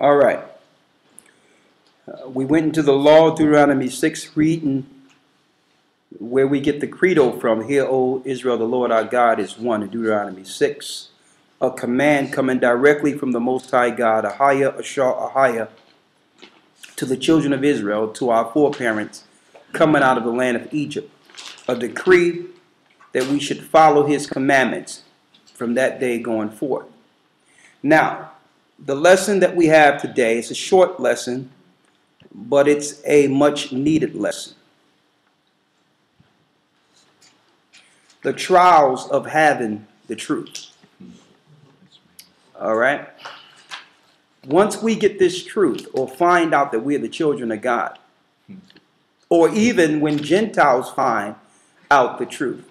All right. Uh, we went into the law, Deuteronomy 6, reading where we get the credo from. Hear, O Israel, the Lord our God is one, in Deuteronomy 6. A command coming directly from the Most High God, Ahia, Ashar, Ahia, to the children of Israel, to our foreparents, coming out of the land of Egypt. A decree that we should follow his commandments from that day going forth. Now, the lesson that we have today is a short lesson, but it's a much needed lesson. The trials of having the truth. All right? Once we get this truth or find out that we are the children of God, or even when Gentiles find out the truth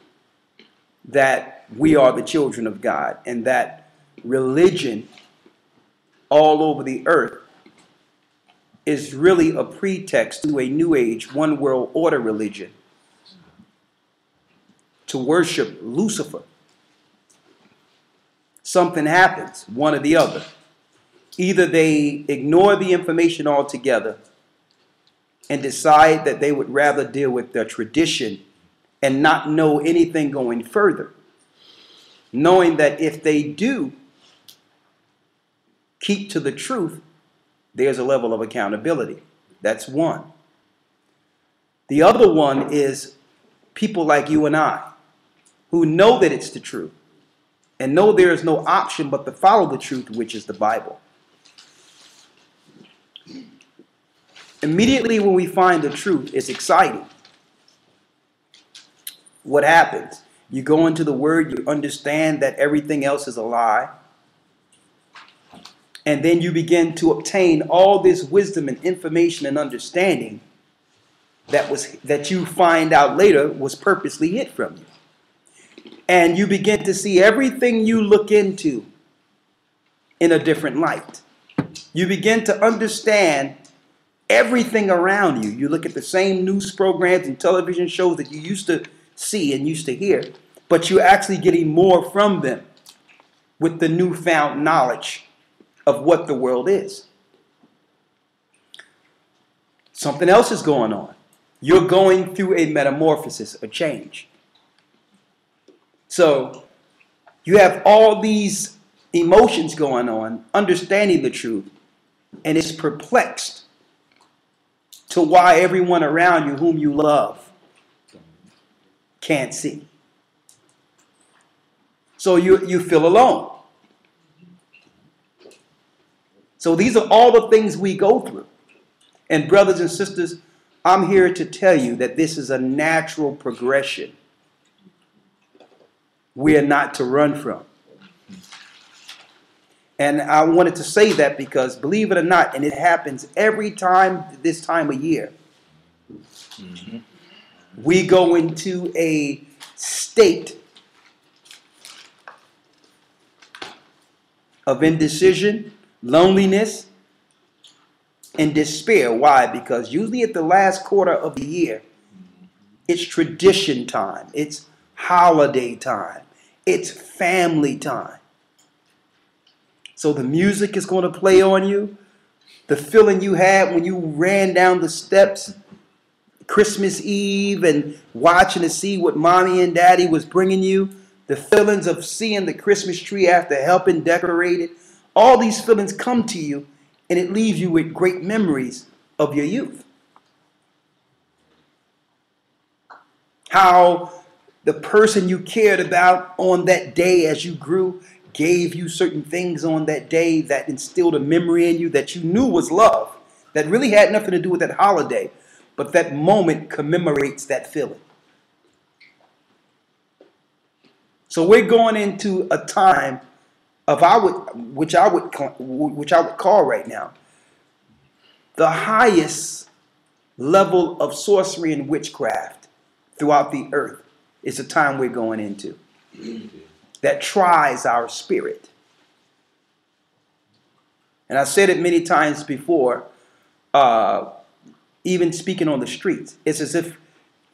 that we are the children of God and that religion all over the earth is really a pretext to a new age, one world order religion to worship Lucifer. Something happens, one or the other. Either they ignore the information altogether and decide that they would rather deal with their tradition and not know anything going further, knowing that if they do keep to the truth, there's a level of accountability. That's one. The other one is people like you and I who know that it's the truth and know there is no option but to follow the truth, which is the Bible. Immediately when we find the truth, it's exciting. What happens? You go into the Word, you understand that everything else is a lie and then you begin to obtain all this wisdom and information and understanding that was that you find out later was purposely hid from you. And you begin to see everything you look into in a different light. You begin to understand everything around you. You look at the same news programs and television shows that you used to see and used to hear but you're actually getting more from them with the newfound knowledge of what the world is. Something else is going on. You're going through a metamorphosis, a change. So you have all these emotions going on, understanding the truth, and it's perplexed to why everyone around you whom you love can't see. So you, you feel alone. So these are all the things we go through. And brothers and sisters, I'm here to tell you that this is a natural progression. We are not to run from. And I wanted to say that because believe it or not, and it happens every time this time of year, mm-hmm. we go into a state of indecision loneliness, and despair. Why? Because usually at the last quarter of the year, it's tradition time, it's holiday time, it's family time. So the music is going to play on you. The feeling you had when you ran down the steps Christmas Eve and watching to see what mommy and daddy was bringing you. The feelings of seeing the Christmas tree after helping decorate it all these feelings come to you and it leaves you with great memories of your youth. How the person you cared about on that day as you grew gave you certain things on that day that instilled a memory in you that you knew was love, that really had nothing to do with that holiday, but that moment commemorates that feeling. So we're going into a time of I would, which I would, which I would call right now, the highest level of sorcery and witchcraft throughout the earth is the time we're going into that tries our spirit. And I said it many times before, uh, even speaking on the streets. It's as if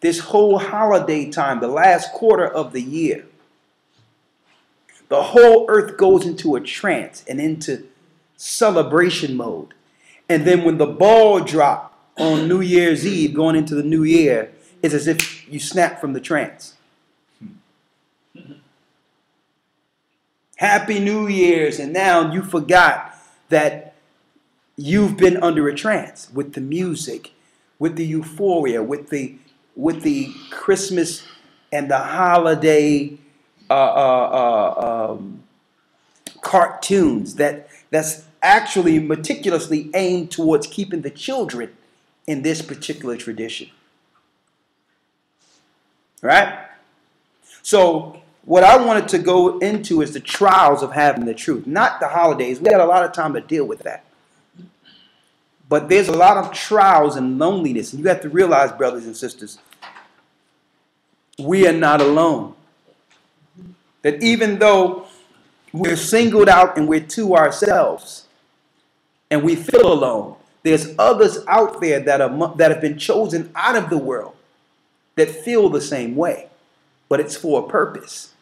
this whole holiday time, the last quarter of the year, the whole earth goes into a trance and into celebration mode. And then when the ball drop on New Year's Eve going into the new year, it's as if you snap from the trance. Happy New Year's, and now you forgot that you've been under a trance with the music, with the euphoria, with the with the Christmas and the holiday uh, uh, uh, um, cartoons that that's actually meticulously aimed towards keeping the children in this particular tradition. Right? So what I wanted to go into is the trials of having the truth, not the holidays. We got a lot of time to deal with that. But there's a lot of trials and loneliness. And you have to realize, brothers and sisters, we are not alone. That even though we're singled out and we're to ourselves and we feel alone, there's others out there that, are, that have been chosen out of the world that feel the same way, but it's for a purpose.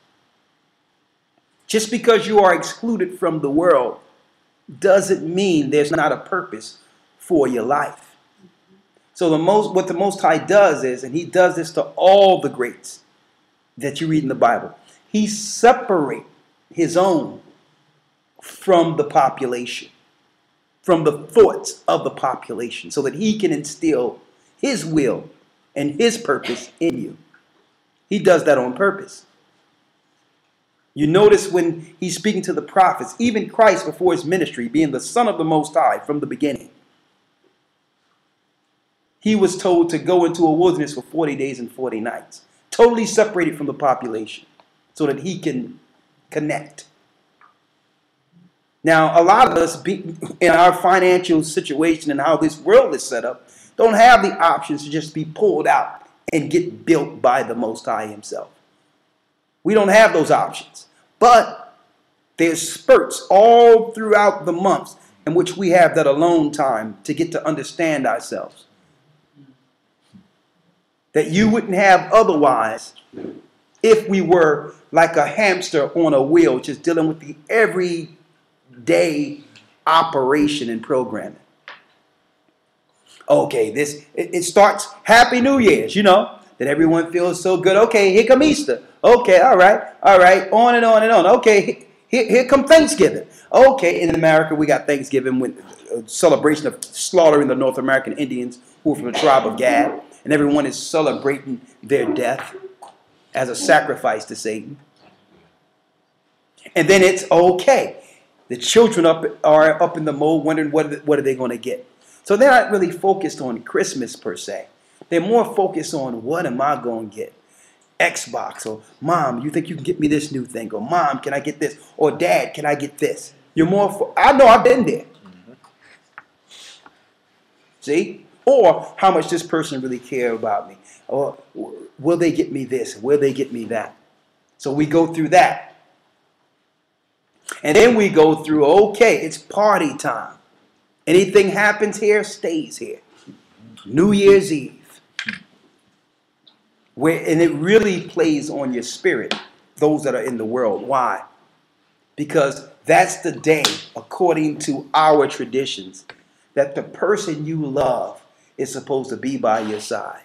Just because you are excluded from the world doesn't mean there's not a purpose for your life. So the most what the most high does is and he does this to all the greats that you read in the Bible. He separate his own from the population, from the thoughts of the population so that he can instill his will and his purpose in you. He does that on purpose. You notice when he's speaking to the prophets, even Christ before his ministry, being the Son of the Most High from the beginning, he was told to go into a wilderness for 40 days and 40 nights, totally separated from the population, so that he can connect. Now, a lot of us, be, in our financial situation and how this world is set up, don't have the options to just be pulled out and get built by the Most High Himself. We don't have those options. But there's spurts all throughout the months in which we have that alone time to get to understand ourselves. That you wouldn't have otherwise if we were like a hamster on a wheel, just dealing with the everyday operation and programming. Okay, this it, it starts Happy New Year's, you know that everyone feels so good. Okay, here come Easter. Okay, all right, all right, on and on and on. Okay, here, here come Thanksgiving. Okay, in America we got Thanksgiving with a celebration of slaughtering the North American Indians who were from the tribe of Gad, and everyone is celebrating their death as a sacrifice to Satan. And then it's okay. The children up are up in the mode wondering what, what are they going to get. So they're not really focused on Christmas per se. They're more focused on what am I going to get? Xbox or mom, you think you can get me this new thing? Or mom, can I get this? Or dad, can I get this? You're more for, I know I've been there. Mm-hmm. See? Or how much this person really care about me? Or will they get me this? Will they get me that? So we go through that. And then we go through, okay, it's party time. Anything happens here, stays here. New Year's Eve where and it really plays on your spirit those that are in the world why because that's the day according to our traditions that the person you love is supposed to be by your side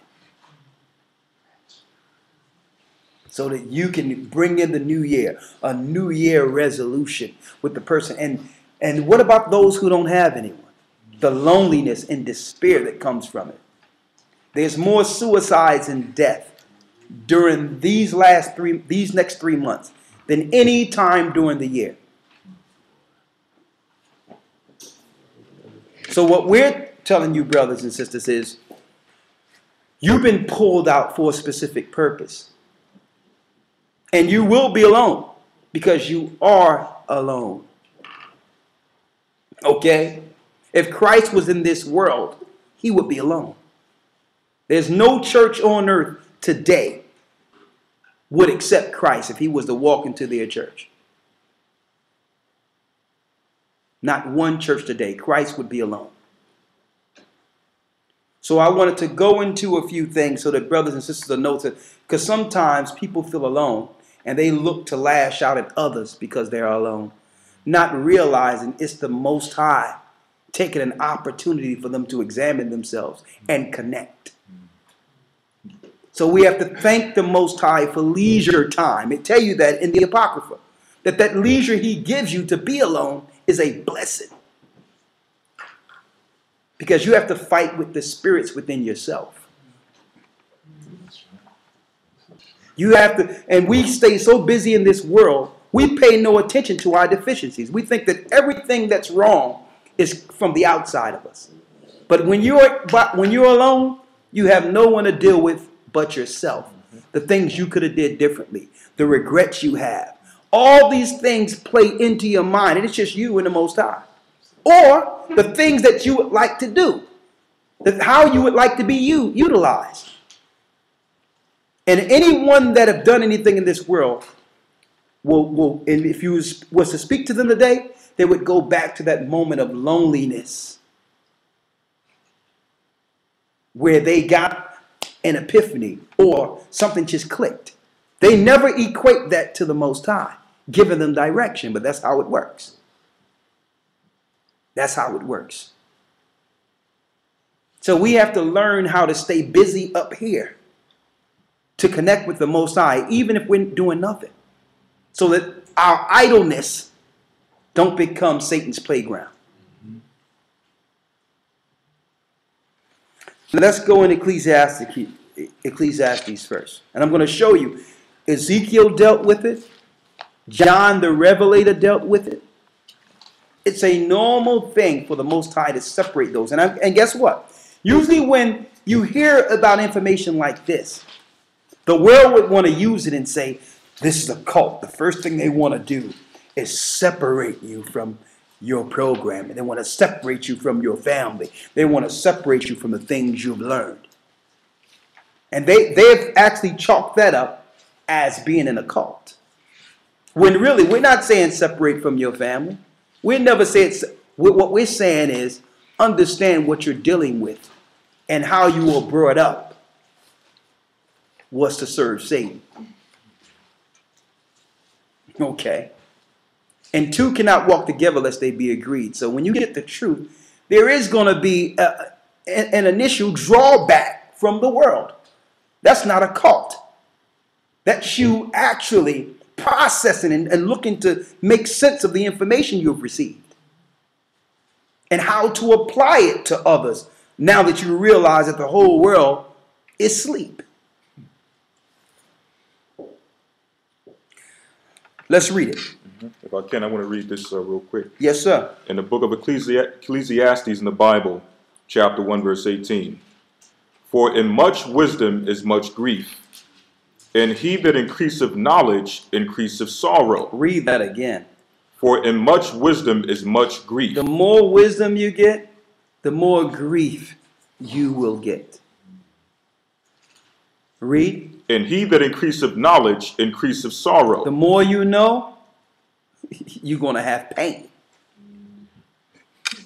so that you can bring in the new year a new year resolution with the person and and what about those who don't have anyone the loneliness and despair that comes from it there's more suicides and death during these last three, these next three months than any time during the year. So what we're telling you, brothers and sisters, is you've been pulled out for a specific purpose. And you will be alone because you are alone. Okay? If Christ was in this world, he would be alone. There's no church on earth today would accept Christ if he was to walk into their church. Not one church today. Christ would be alone. So I wanted to go into a few things so that brothers and sisters will that because sometimes people feel alone and they look to lash out at others because they're alone. not realizing it's the Most High taking an opportunity for them to examine themselves and connect. So we have to thank the Most High for leisure time. It tell you that in the Apocrypha, that that leisure He gives you to be alone is a blessing. Because you have to fight with the spirits within yourself. You have to, and we stay so busy in this world, we pay no attention to our deficiencies. We think that everything that's wrong is from the outside of us. But when you're but when you're alone, you have no one to deal with but yourself. The things you could have did differently, the regrets you have. All these things play into your mind, and it's just you and the Most High. Or the things that you would like to do, that how you would like to be you utilized. And anyone that have done anything in this world will, will and if you was, was to speak to them today, they would go back to that moment of loneliness where they got an epiphany or something just clicked. They never equate that to the Most High, giving them direction, but that's how it works. That's how it works. So we have to learn how to stay busy up here to connect with the Most High, even if we're doing nothing, so that our idleness don't become Satan's playground. Let's go in Ecclesiastes, Ecclesiastes first. And I'm going to show you. Ezekiel dealt with it. John the Revelator dealt with it. It's a normal thing for the Most High to separate those. And, I, and guess what? Usually when you hear about information like this, the world would want to use it and say, this is a cult. The first thing they want to do is separate you from your program. and They want to separate you from your family. They want to separate you from the things you've learned. And they, they've actually chalked that up as being in a cult. When really, we're not saying separate from your family. We never say it's, what we're saying is understand what you're dealing with and how you were brought up was to serve Satan. Okay. And two cannot walk together lest they be agreed. So when you get the truth, there is going to be uh, a, an initial drawback from the world. That's not a cult. That's you actually processing and, and looking to make sense of the information you've received and how to apply it to others now that you realize that the whole world is asleep. Let's read it. If I can, I want to read this uh, real quick. Yes, sir. In the book of Ecclesiastes in the Bible, chapter 1, verse 18. For in much wisdom is much grief, and he that increaseth knowledge increaseth sorrow. Read that again. For in much wisdom is much grief. The more wisdom you get, the more grief you will get. Read. And he that increaseth knowledge increaseth sorrow. The more you know, you're going to have pain.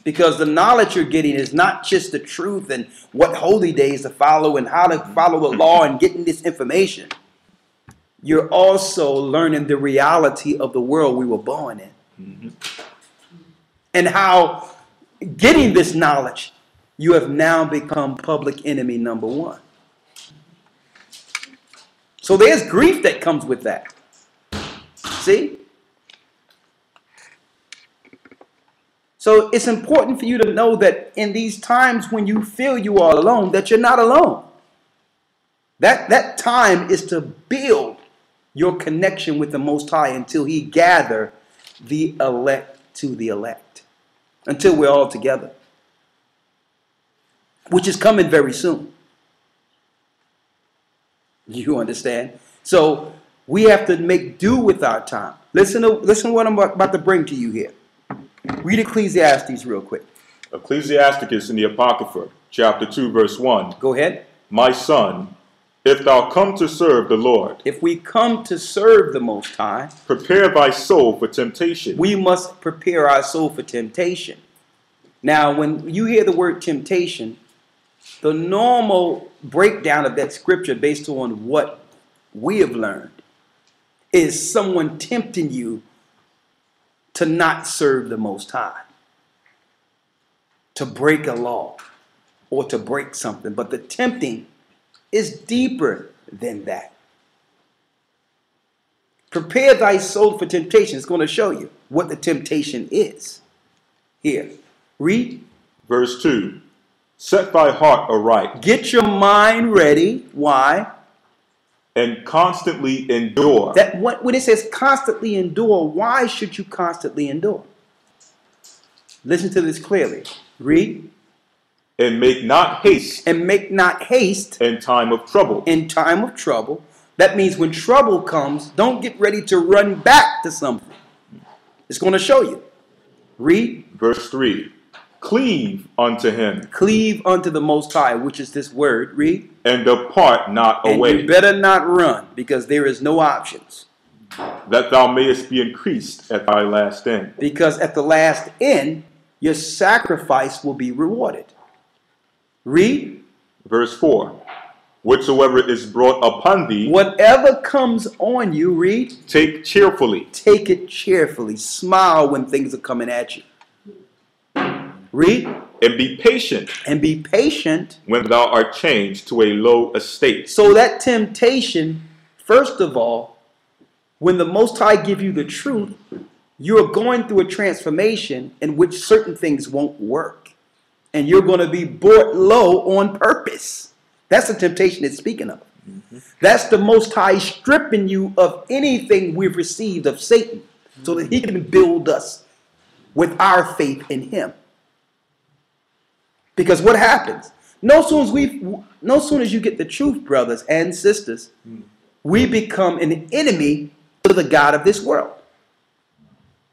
Because the knowledge you're getting is not just the truth and what holy days to follow and how to follow the law and getting this information. You're also learning the reality of the world we were born in. Mm-hmm. And how getting this knowledge, you have now become public enemy number one. So there's grief that comes with that. See? So it's important for you to know that in these times when you feel you are alone, that you're not alone. That, that time is to build your connection with the Most High until He gather the elect to the elect. Until we're all together. Which is coming very soon. You understand? So we have to make do with our time. Listen to listen to what I'm about to bring to you here. Read Ecclesiastes real quick. Ecclesiasticus in the Apocrypha, chapter 2, verse 1. Go ahead. My son, if thou come to serve the Lord, if we come to serve the Most High, prepare thy soul for temptation. We must prepare our soul for temptation. Now, when you hear the word temptation, the normal breakdown of that scripture, based on what we have learned, is someone tempting you to not serve the Most High, to break a law, or to break something. But the tempting is deeper than that. Prepare thy soul for temptation. It's going to show you what the temptation is. Here, read. Verse 2 Set thy heart aright Get your mind ready. Why? and constantly endure. That what when it says constantly endure, why should you constantly endure? Listen to this clearly. Read. and make not haste And make not haste in time of trouble. in time of trouble. That means when trouble comes, don't get ready to run back to something. It's going to show you. Read. Verse 3 Cleave unto him Cleave unto the Most High, which is this word. Read. and depart not And away, you better not run because there is no options. that thou mayest be increased at thy last end. Because at the last end, your sacrifice will be rewarded. Read. Verse 4 Whatsoever is brought upon thee, Whatever comes on you, read, take cheerfully, take it cheerfully. Smile when things are coming at you. Read. and be patient And be patient. when thou art changed to a low estate. So that temptation, first of all, when the Most High give you the truth, you're going through a transformation in which certain things won't work. And you're going to be brought low on purpose. That's the temptation it's speaking of. Mm-hmm. That's the Most High stripping you of anything we've received of Satan so that he can build us with our faith in him. Because what happens? No soon as we no soon as you get the truth, brothers and sisters, we hmm. become an enemy to the God of this world.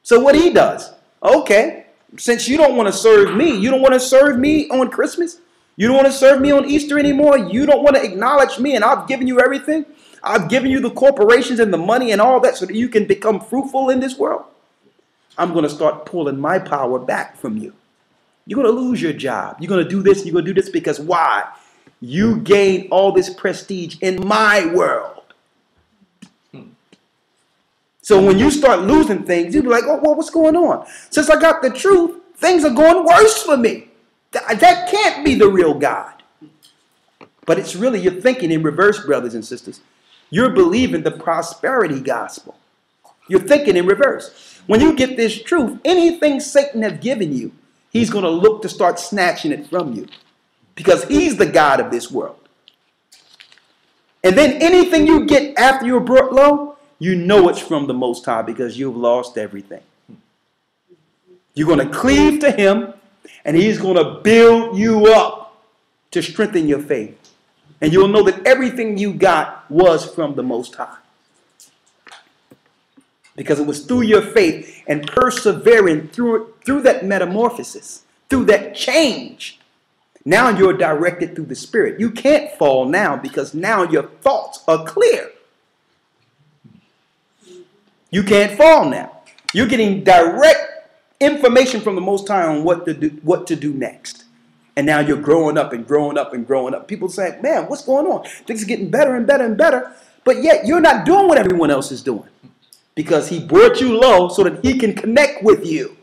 So what he does, okay, since you don't want to serve me, you don't want to serve me on Christmas, you don't want to serve me on Easter anymore, you don't want to acknowledge me, and I've given you everything. I've given you the corporations and the money and all that so that you can become fruitful in this world. I'm going to start pulling my power back from you. You're going to lose your job. You're going to do this, you're going to do this because why? You gain all this prestige in my world. So when you start losing things, you'll be like, oh, well, what's going on? Since I got the truth, things are going worse for me. Th- That can't be the real God. But it's really, you're thinking in reverse, brothers and sisters. You're believing the prosperity gospel. You're thinking in reverse. When you get this truth, anything Satan has given you, he's going to look to start snatching it from you because he's the God of this world. And then anything you get after you're brought low, you know it's from the Most High because you've lost everything. You're going to cleave to him and he's going to build you up to strengthen your faith. And you'll know that everything you got was from the Most High. Because it was through your faith and persevering through, through that metamorphosis, through that change. Now you're directed through the Spirit. You can't fall now because now your thoughts are clear. You can't fall now. You're getting direct information from the Most High on what to do, what to do next. And now you're growing up and growing up and growing up. People say, man, what's going on? Things are getting better and better and better. But yet you're not doing what everyone else is doing. Because he brought you low so that he can connect with you.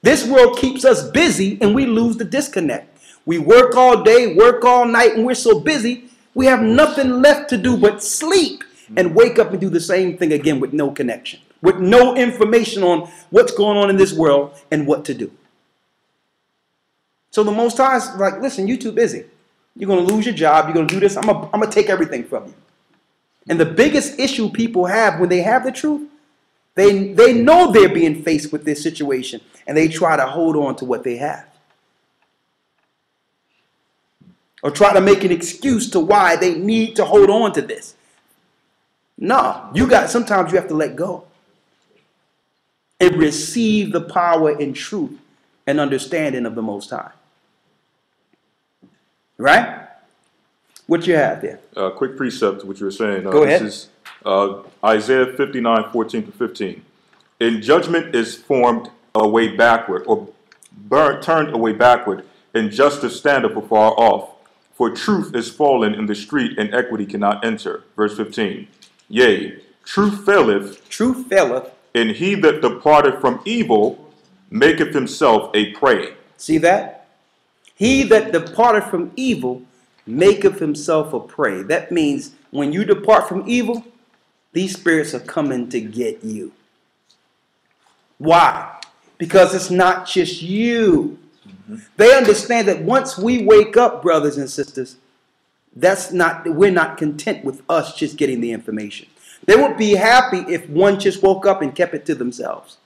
This world keeps us busy and we lose the disconnect. We work all day, work all night, and we're so busy, we have nothing left to do but sleep and wake up and do the same thing again with no connection, with no information on what's going on in this world and what to do. So the Most High is like, listen, you're too busy. You're going to lose your job. You're going to do this. I'm going to take everything from you. And the biggest issue people have when they have the truth, they, they know they're being faced with this situation and they try to hold on to what they have. Or try to make an excuse to why they need to hold on to this. No, you got sometimes you have to let go and receive the power and truth and understanding of the Most High. Right? What you have there? uh, quick precept to what you were saying. Uh, Go this is uh, Isaiah 59, 14 to 15. In judgment is formed a way backward, or burnt, turned away backward, and justice standeth afar off. For truth is fallen in the street, and equity cannot enter. Verse 15. Yea, truth faileth, Truth faileth, and he that departed from evil maketh himself a prey. See that? He that departed from evil maketh himself a prey. That means when you depart from evil, these spirits are coming to get you. Why? Because it's not just you. They understand that once we wake up, brothers and sisters, that's not we're not content with us just getting the information. They would be happy if one just woke up and kept it to themselves.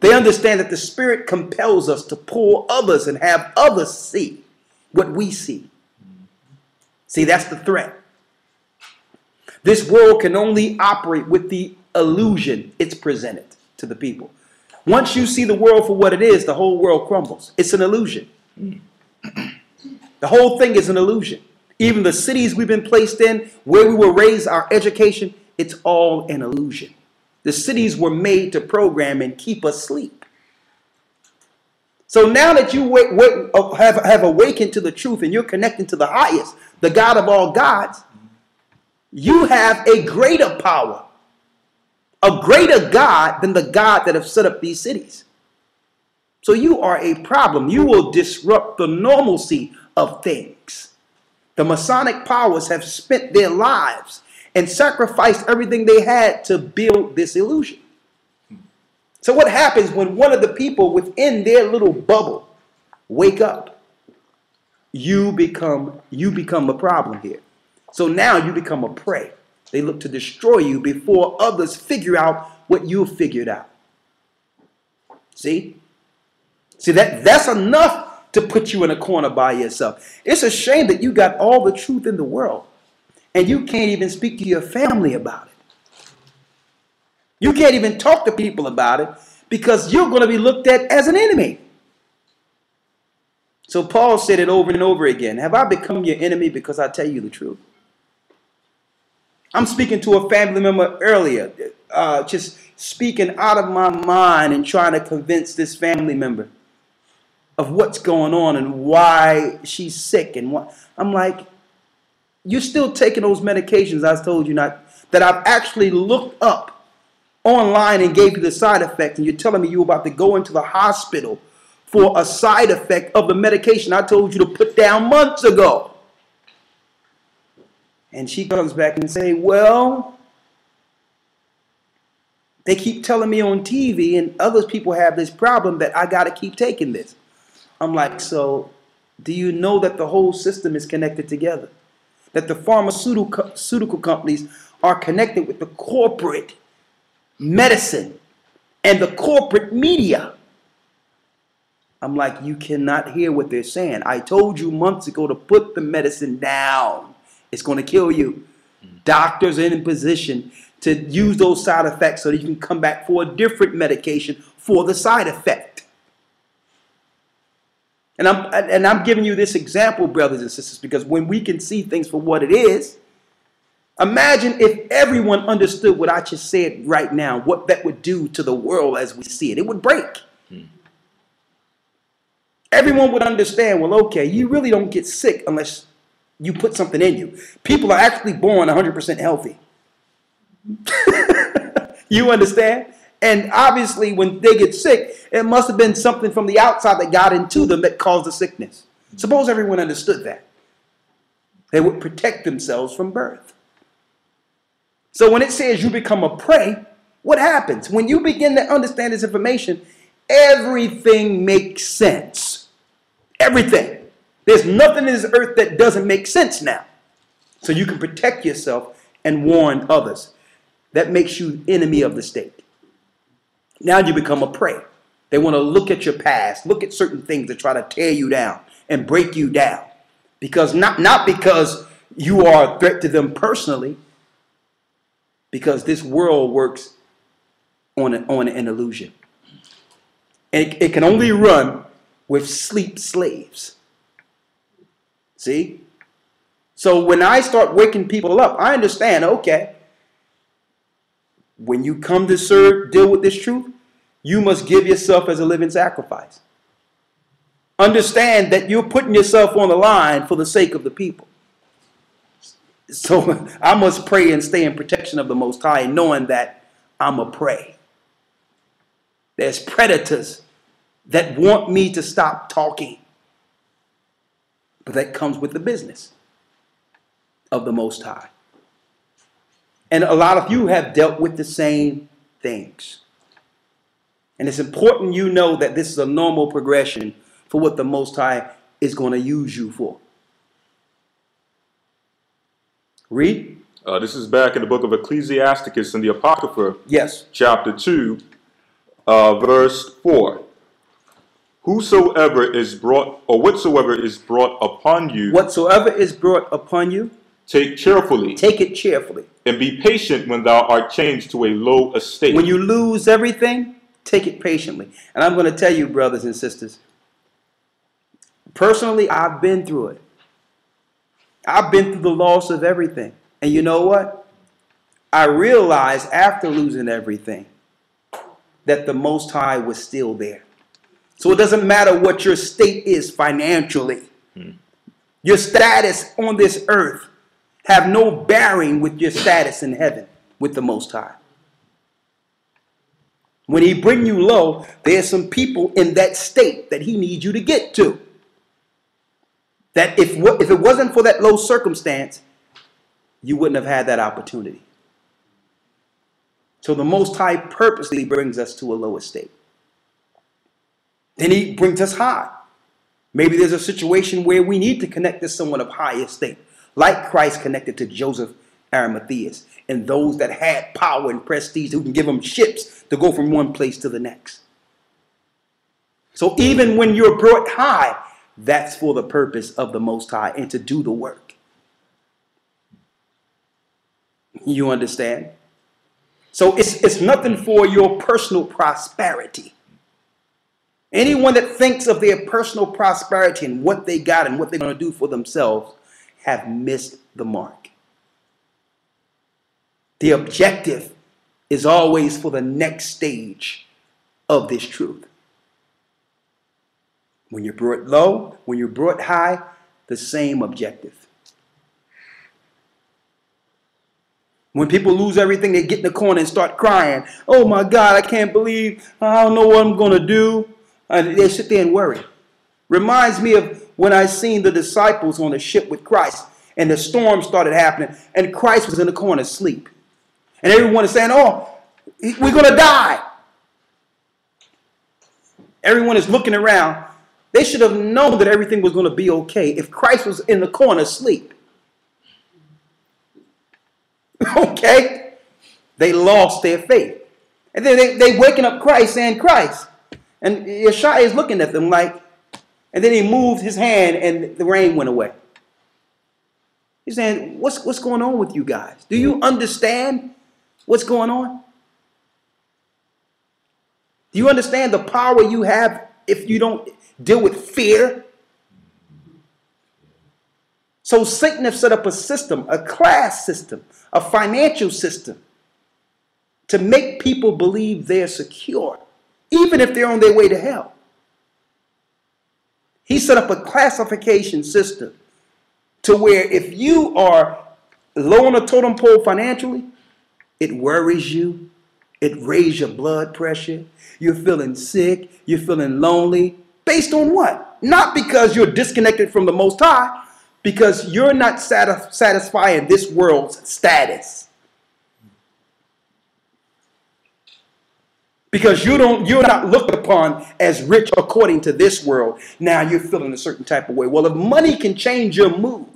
They understand that the Spirit compels us to pull others and have others see what we see. See, that's the threat. This world can only operate with the illusion it's presented to the people. Once you see the world for what it is, the whole world crumbles. It's an illusion. The whole thing is an illusion. Even the cities we've been placed in, where we were raised, our education, it's all an illusion. The cities were made to program and keep us asleep. So now that you have, have awakened to the truth and you're connecting to the highest, the God of all gods, you have a greater power, a greater God than the God that have set up these cities. So you are a problem. You will disrupt the normalcy of things. The Masonic powers have spent their lives and sacrificed everything they had to build this illusion. So what happens when one of the people within their little bubble wake up? You become you become a problem here. So now you become a prey. They look to destroy you before others figure out what you figured out. See? See that that's enough to put you in a corner by yourself. It's a shame that you got all the truth in the world and you can't even speak to your family about it. You can't even talk to people about it because you're going to be looked at as an enemy. So Paul said it over and over again. Have I become your enemy because I tell you the truth? I'm speaking to a family member earlier, uh, just speaking out of my mind and trying to convince this family member of what's going on and why she's sick and what. I'm like, you're still taking those medications I told you not that I've actually looked up online and gave you the side effects, and you're telling me you're about to go into the hospital for a side effect of the medication I told you to put down months ago. And she comes back and say, well, they keep telling me on TV and other people have this problem that I got to keep taking this. I'm like, so do you know that the whole system is connected together? that the pharmaceutical companies are connected with the corporate medicine and the corporate media. I'm like, you cannot hear what they're saying. I told you months ago to put the medicine down. It's going to kill you. Doctors are in position to use those side effects so that you can come back for a different medication for the side effect. And I'm, and I'm giving you this example, brothers and sisters, because when we can see things for what it is, imagine if everyone understood what I just said right now, what that would do to the world as we see it. It would break. Everyone would understand, well, okay, you really don't get sick unless you put something in you. People are actually born 100% healthy. you understand? And obviously, when they get sick, it must have been something from the outside that got into them that caused the sickness. Suppose everyone understood that. They would protect themselves from birth. So when it says you become a prey, what happens? When you begin to understand this information, everything makes sense. Everything. There's nothing in this earth that doesn't make sense now. So you can protect yourself and warn others. That makes you enemy of the state. Now you become a prey. They want to look at your past, look at certain things to try to tear you down and break you down. Because not, not because you are a threat to them personally, because this world works on, a, on an illusion. And it, it can only run with sleep slaves. See? So when I start waking people up, I understand, okay, when you come to serve, deal with this truth, you must give yourself as a living sacrifice. Understand that you're putting yourself on the line for the sake of the people. So I must pray and stay in protection of the Most High, knowing that I'm a prey. There's predators that want me to stop talking. But that comes with the business of the Most High. And a lot of you have dealt with the same things. And it's important you know that this is a normal progression for what the Most High is going to use you for. Read. Uh, this is back in the book of Ecclesiasticus in the Apocrypha, Yes. chapter 2, uh, verse 4. Whosoever is brought, or whatsoever is brought upon you, Whatsoever is brought upon you, take cheerfully, take it cheerfully. and be patient when thou art changed to a low estate. When you lose everything, take it patiently. And I'm going to tell you, brothers and sisters, personally, I've been through it. I've been through the loss of everything. And you know what? I realized after losing everything that the Most High was still there. So it doesn't matter what your state is financially. Your status on this earth have no bearing with your status in heaven with the Most High. When he bring you low, there's some people in that state that he needs you to get to. That if, if it wasn't for that low circumstance, you wouldn't have had that opportunity. So the Most High purposely brings us to a low state. Then he brings us high. Maybe there's a situation where we need to connect to someone of high estate, like Christ connected to Joseph Arimatheus and those that had power and prestige who can give them ships to go from one place to the next. So even when you're brought high, that's for the purpose of the Most High and to do the work. You understand? So it's, it's nothing for your personal prosperity. Anyone that thinks of their personal prosperity and what they got and what they're going to do for themselves have missed the mark. The objective is always for the next stage of this truth. When you're brought low, when you're brought high, the same objective. When people lose everything, they get in the corner and start crying. Oh my God, I can't believe, I don't know what I'm going to do. And they sit there and worry. Reminds me of when I seen the disciples on the ship with Christ and the storm started happening and Christ was in the corner asleep. And everyone is saying, oh, we're going to die. Everyone is looking around. They should have known that everything was going to be okay if Christ was in the corner asleep. okay? They lost their faith. And then they, they waking up Christ saying, Christ. And Yeshua is looking at them like, and then he moved his hand and the rain went away. He's saying, what's, what's going on with you guys? Do you understand what's going on? Do you understand the power you have if you don't deal with fear? So Satan has set up a system, a class system, a financial system to make people believe they're secure, even if they're on their way to hell. He set up a classification system to where if you are low on the totem pole financially, it worries you, it raises your blood pressure, you're feeling sick, you're feeling lonely. Based on what? Not because you're disconnected from the Most High, because you're not satis- satisfying this world's status. Because you don't, you're not looked upon as rich according to this world. Now you're feeling a certain type of way. Well, if money can change your mood,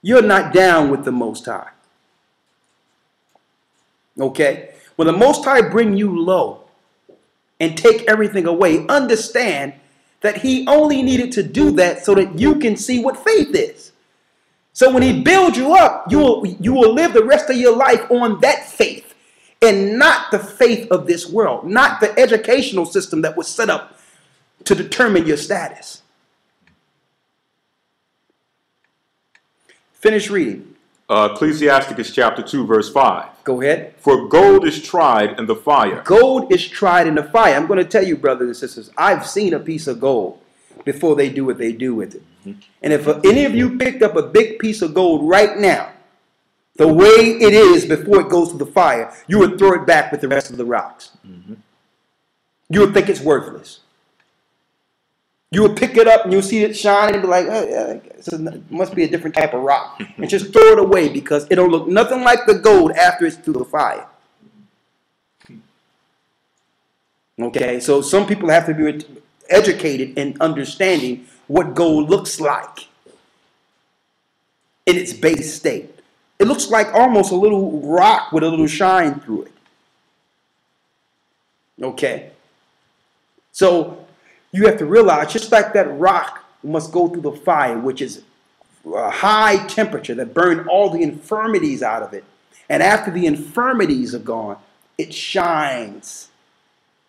you're not down with the Most High. Okay? When the Most High bring you low and take everything away, understand that he only needed to do that so that you can see what faith is. So when he builds you up, you will, you will live the rest of your life on that faith and not the faith of this world, not the educational system that was set up to determine your status. Finish reading. Uh, Ecclesiasticus chapter 2, verse 5. Go ahead. For gold is tried in the fire. Gold is tried in the fire. I'm going to tell you, brothers and sisters, I've seen a piece of gold before they do what they do with it. And if any of you picked up a big piece of gold right now the way it is before it goes through the fire, you would throw it back with the rest of the rocks. Mm-hmm. You would think it's worthless. You would pick it up and you'll see it shine and be like, oh, yeah, it must be a different type of rock. and just throw it away because it don't look nothing like the gold after it's through the fire. Okay, so some people have to be educated in understanding what gold looks like in its base state. It looks like almost a little rock with a little shine through it. Okay. So you have to realize just like that rock must go through the fire, which is a high temperature that burn all the infirmities out of it. And after the infirmities are gone, it shines.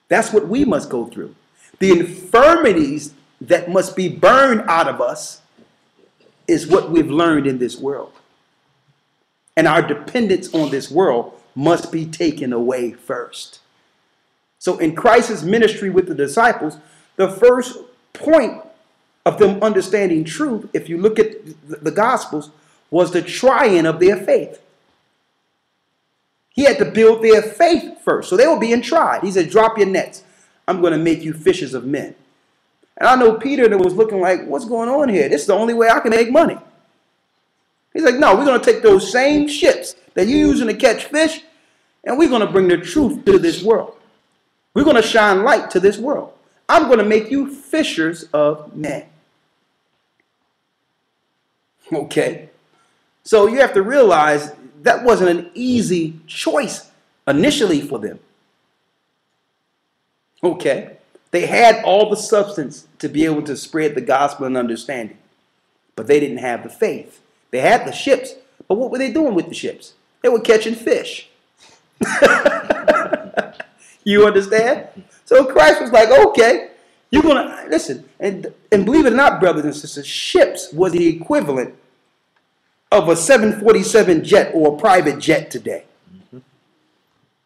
That's what we must go through. The infirmities that must be burned out of us is what we've learned in this world. And our dependence on this world must be taken away first. So, in Christ's ministry with the disciples, the first point of them understanding truth, if you look at the Gospels, was the trying of their faith. He had to build their faith first. So they were being tried. He said, Drop your nets. I'm going to make you fishers of men. And I know Peter that was looking like, What's going on here? This is the only way I can make money. He's like, No, we're going to take those same ships that you're using to catch fish, and we're going to bring the truth to this world. We're going to shine light to this world. I'm going to make you fishers of men. Okay. So you have to realize that wasn't an easy choice initially for them. Okay. They had all the substance to be able to spread the gospel and understanding, but they didn't have the faith. They had the ships, but what were they doing with the ships? They were catching fish. you understand? So Christ was like, okay, you're gonna listen, and and believe it or not, brothers and sisters, ships was the equivalent of a 747 jet or a private jet today.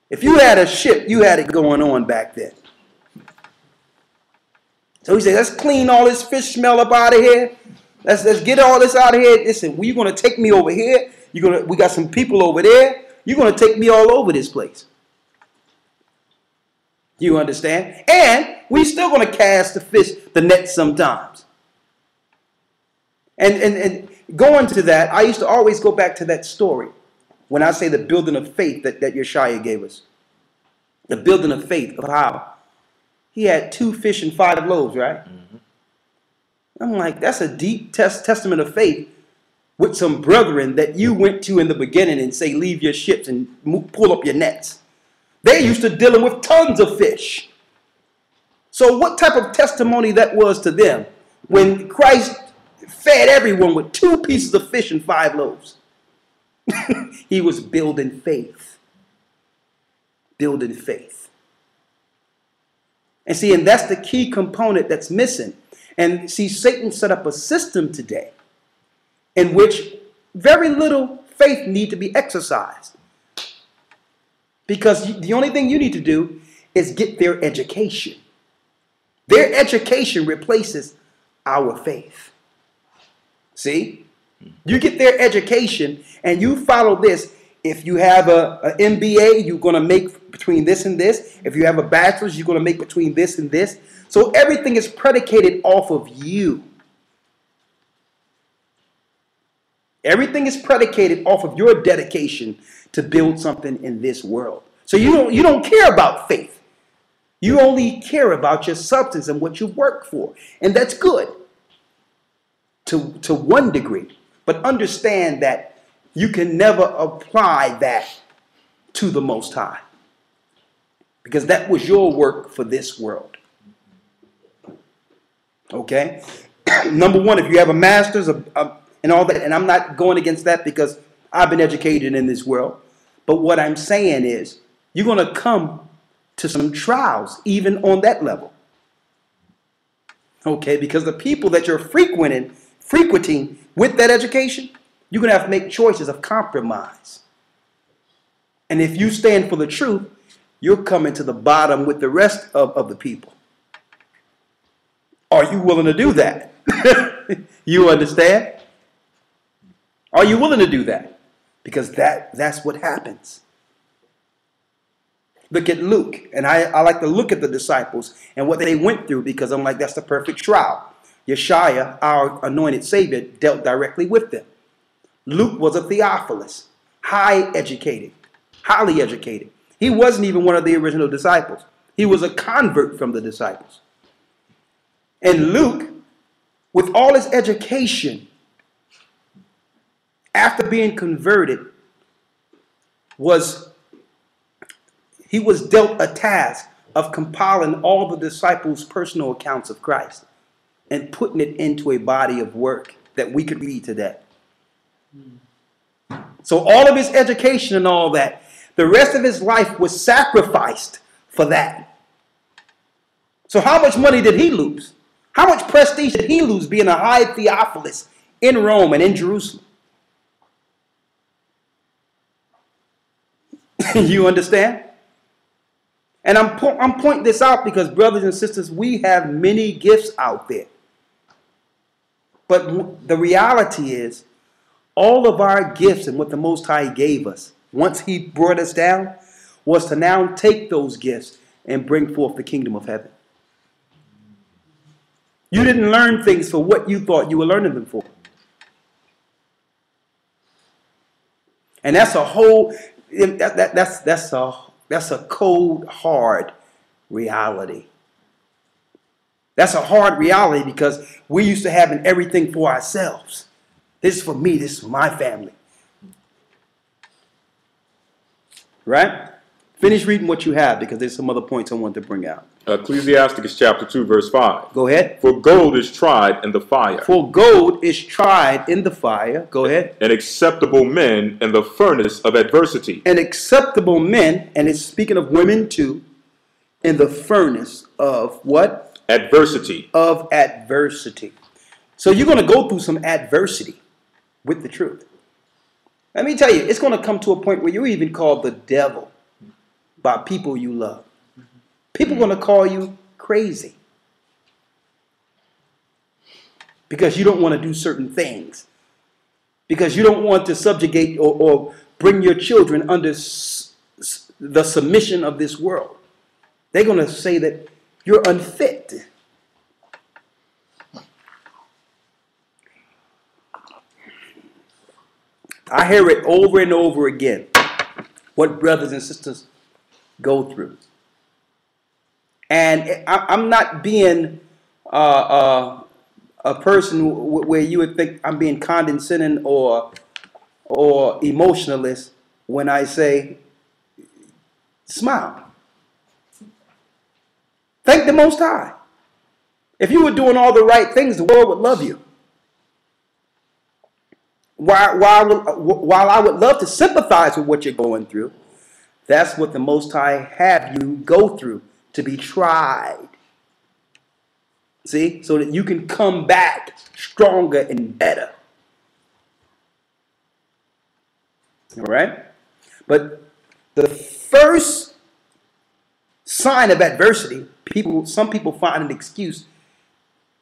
If you had a ship, you had it going on back then. So he said, let's clean all this fish smell up out of here. Let's let's get all this out of here. Listen, you're gonna take me over here. You're gonna we got some people over there. You're gonna take me all over this place. You understand? And we're still going to cast the fish, the net sometimes. And, and, and going to that, I used to always go back to that story when I say the building of faith that, that Yeshua gave us. The building of faith of how he had two fish and five loaves, right? Mm-hmm. I'm like, that's a deep test, testament of faith with some brethren that you went to in the beginning and say, leave your ships and move, pull up your nets. They used to dealing with tons of fish. So what type of testimony that was to them when Christ fed everyone with two pieces of fish and five loaves? he was building faith. Building faith. And see, and that's the key component that's missing. And see, Satan set up a system today in which very little faith need to be exercised. Because the only thing you need to do is get their education. Their education replaces our faith. See? You get their education and you follow this. If you have a, a MBA, you're going to make between this and this. If you have a bachelor's, you're going to make between this and this. So everything is predicated off of you. Everything is predicated off of your dedication to build something in this world. So you don't you don't care about faith. You only care about your substance and what you work for. And that's good to, to one degree. But understand that you can never apply that to the Most High. Because that was your work for this world. Okay? Number one, if you have a master's of, of, and all that, and I'm not going against that because I've been educated in this world. But what I'm saying is, you're going to come to some trials, even on that level. Okay, because the people that you're frequenting, frequenting with that education, you're going to have to make choices of compromise. And if you stand for the truth, you're coming to the bottom with the rest of, of the people. Are you willing to do that? you understand? Are you willing to do that? because that that's what happens. Look at Luke, and I, I like to look at the disciples and what they went through because I'm like, that's the perfect trial. Yeshua, our anointed Savior, dealt directly with them. Luke was a Theophilus, high educated, highly educated. He wasn't even one of the original disciples. He was a convert from the disciples. And Luke, with all his education, after being converted, was he was dealt a task of compiling all the disciples' personal accounts of Christ and putting it into a body of work that we could read today. So all of his education and all that, the rest of his life was sacrificed for that. So how much money did he lose? How much prestige did he lose being a high Theophilus in Rome and in Jerusalem? you understand? And I'm, po I'm pointing this out because, brothers and sisters, we have many gifts out there. But the reality is, all of our gifts and what the Most High gave us, once He brought us down, was to now take those gifts and bring forth the kingdom of heaven. You didn't learn things for what you thought you were learning them for. And that's a whole, that, that, that's, that's, a, that's a cold, hard reality. That's a hard reality because we used to having everything for ourselves. This is for me, this is my family. Right? Finish reading what you have because there's some other points I want to bring out. Ecclesiasticus chapter 2, verse 5. Go ahead. For gold is tried in the fire. For gold is tried in the fire. Go ahead. And acceptable men in the furnace of adversity. And acceptable men, and it's speaking of women too, in the furnace of what? Adversity. Of adversity. So you're going to go through some adversity with the truth. Let me tell you, it's going to come to a point where you're even called the devil by people you love. People are going to call you crazy because you don't want to do certain things, because you don't want to subjugate or, or bring your children under the submission of this world. They're going to say that you're unfit. I hear it over and over again what brothers and sisters go through. And I, am not being uh, uh, a person where you would think I'm being condescending or or emotionalist when I say smile. Thank the Most High. If you were doing all the right things, the world would love you. While, while, while I would love to sympathize with what you're going through, that's what the Most High have you go through to be tried. See? So that you can come back stronger and better. All right? But the first sign of adversity, people some people find an excuse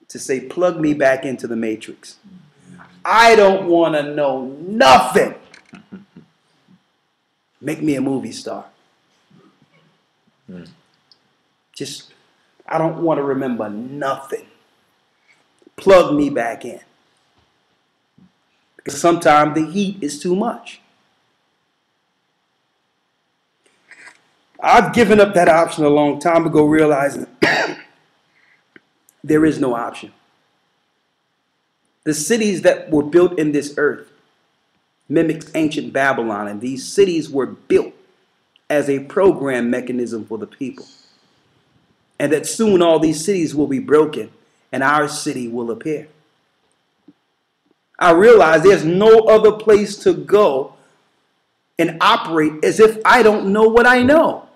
to say plug me back into the matrix. I don't want to know nothing. Make me a movie star. Hmm. Just, I don't want to remember nothing. Plug me back in. Because sometimes the heat is too much. I've given up that option a long time ago, realizing there is no option. The cities that were built in this earth mimics ancient Babylon, and these cities were built as a program mechanism for the people and that soon all these cities will be broken and our city will appear. I realize there's no other place to go and operate as if I don't know what I know.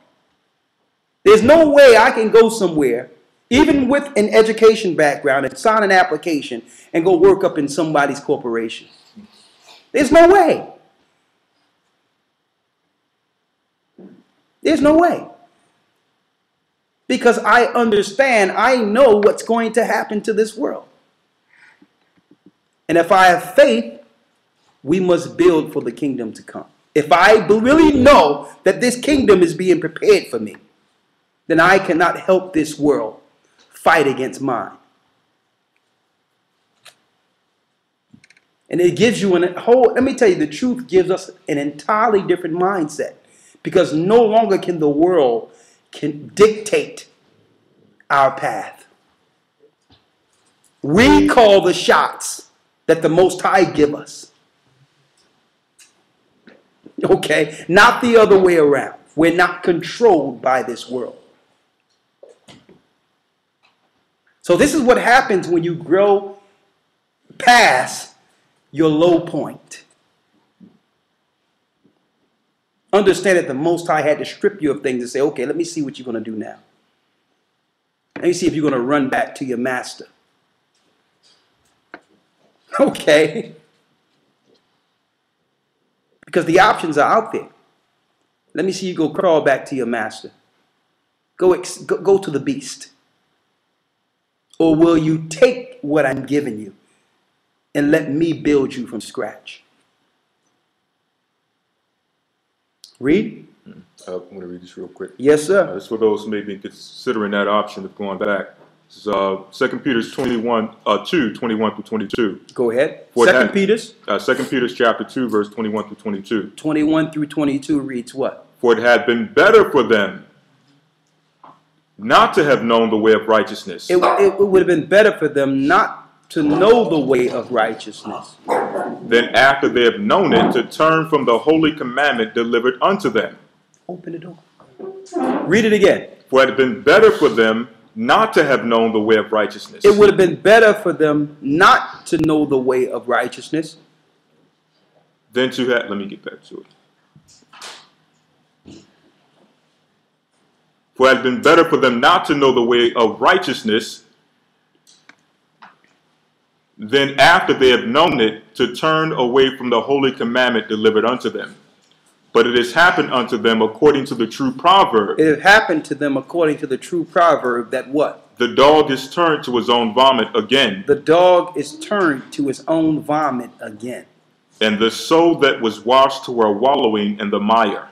There's no way I can go somewhere, even with an education background, and sign an application and go work up in somebody's corporation. There's no way. There's no way because I understand, I know what's going to happen to this world. And if I have faith, we must build for the kingdom to come. If I really know that this kingdom is being prepared for me, then I cannot help this world fight against mine. And it gives you a whole, let me tell you, the truth gives us an entirely different mindset because no longer can the world can dictate our path. We call the shots that the Most High give us. Okay, not the other way around. We're not controlled by this world. So this is what happens when you grow past your low point. Understand that the Most High had to strip you of things and say, okay, let me see what you're going to do now. Let me see if you're going to run back to your master. Okay. Because the options are out there. Let me see you go crawl back to your master. Go, go, go to the beast. Or will you take what I'm giving you and let me build you from scratch? Read. Uh, I'm going to read this real quick. Yes, sir. Uh, this for those who may be considering that option of going back. This is uh, 2 Peter's 21, uh, 2, 21 through 22. Go ahead. For Second that- Peter's Uh, 2 Peter's chapter 2, verse 21 through 22. 21 through 22 reads what? For it had been better for them not to have known the way of righteousness It, it would have been better for them not to know the way of righteousness. Than after they have known it to turn from the holy commandment delivered unto them. Open the door. Read it again. For it had been better for them not to have known the way of righteousness It would have been better for them not to know the way of righteousness than to have. Let me get back to it. For it had been better for them not to know the way of righteousness than after they have known it to turn away from the holy commandment delivered unto them. But it has happened unto them according to the true proverb It happened to them according to the true proverb that what? the dog is turned to his own vomit again, The dog is turned to his own vomit again. and the soul that was washed to her wallowing in the mire.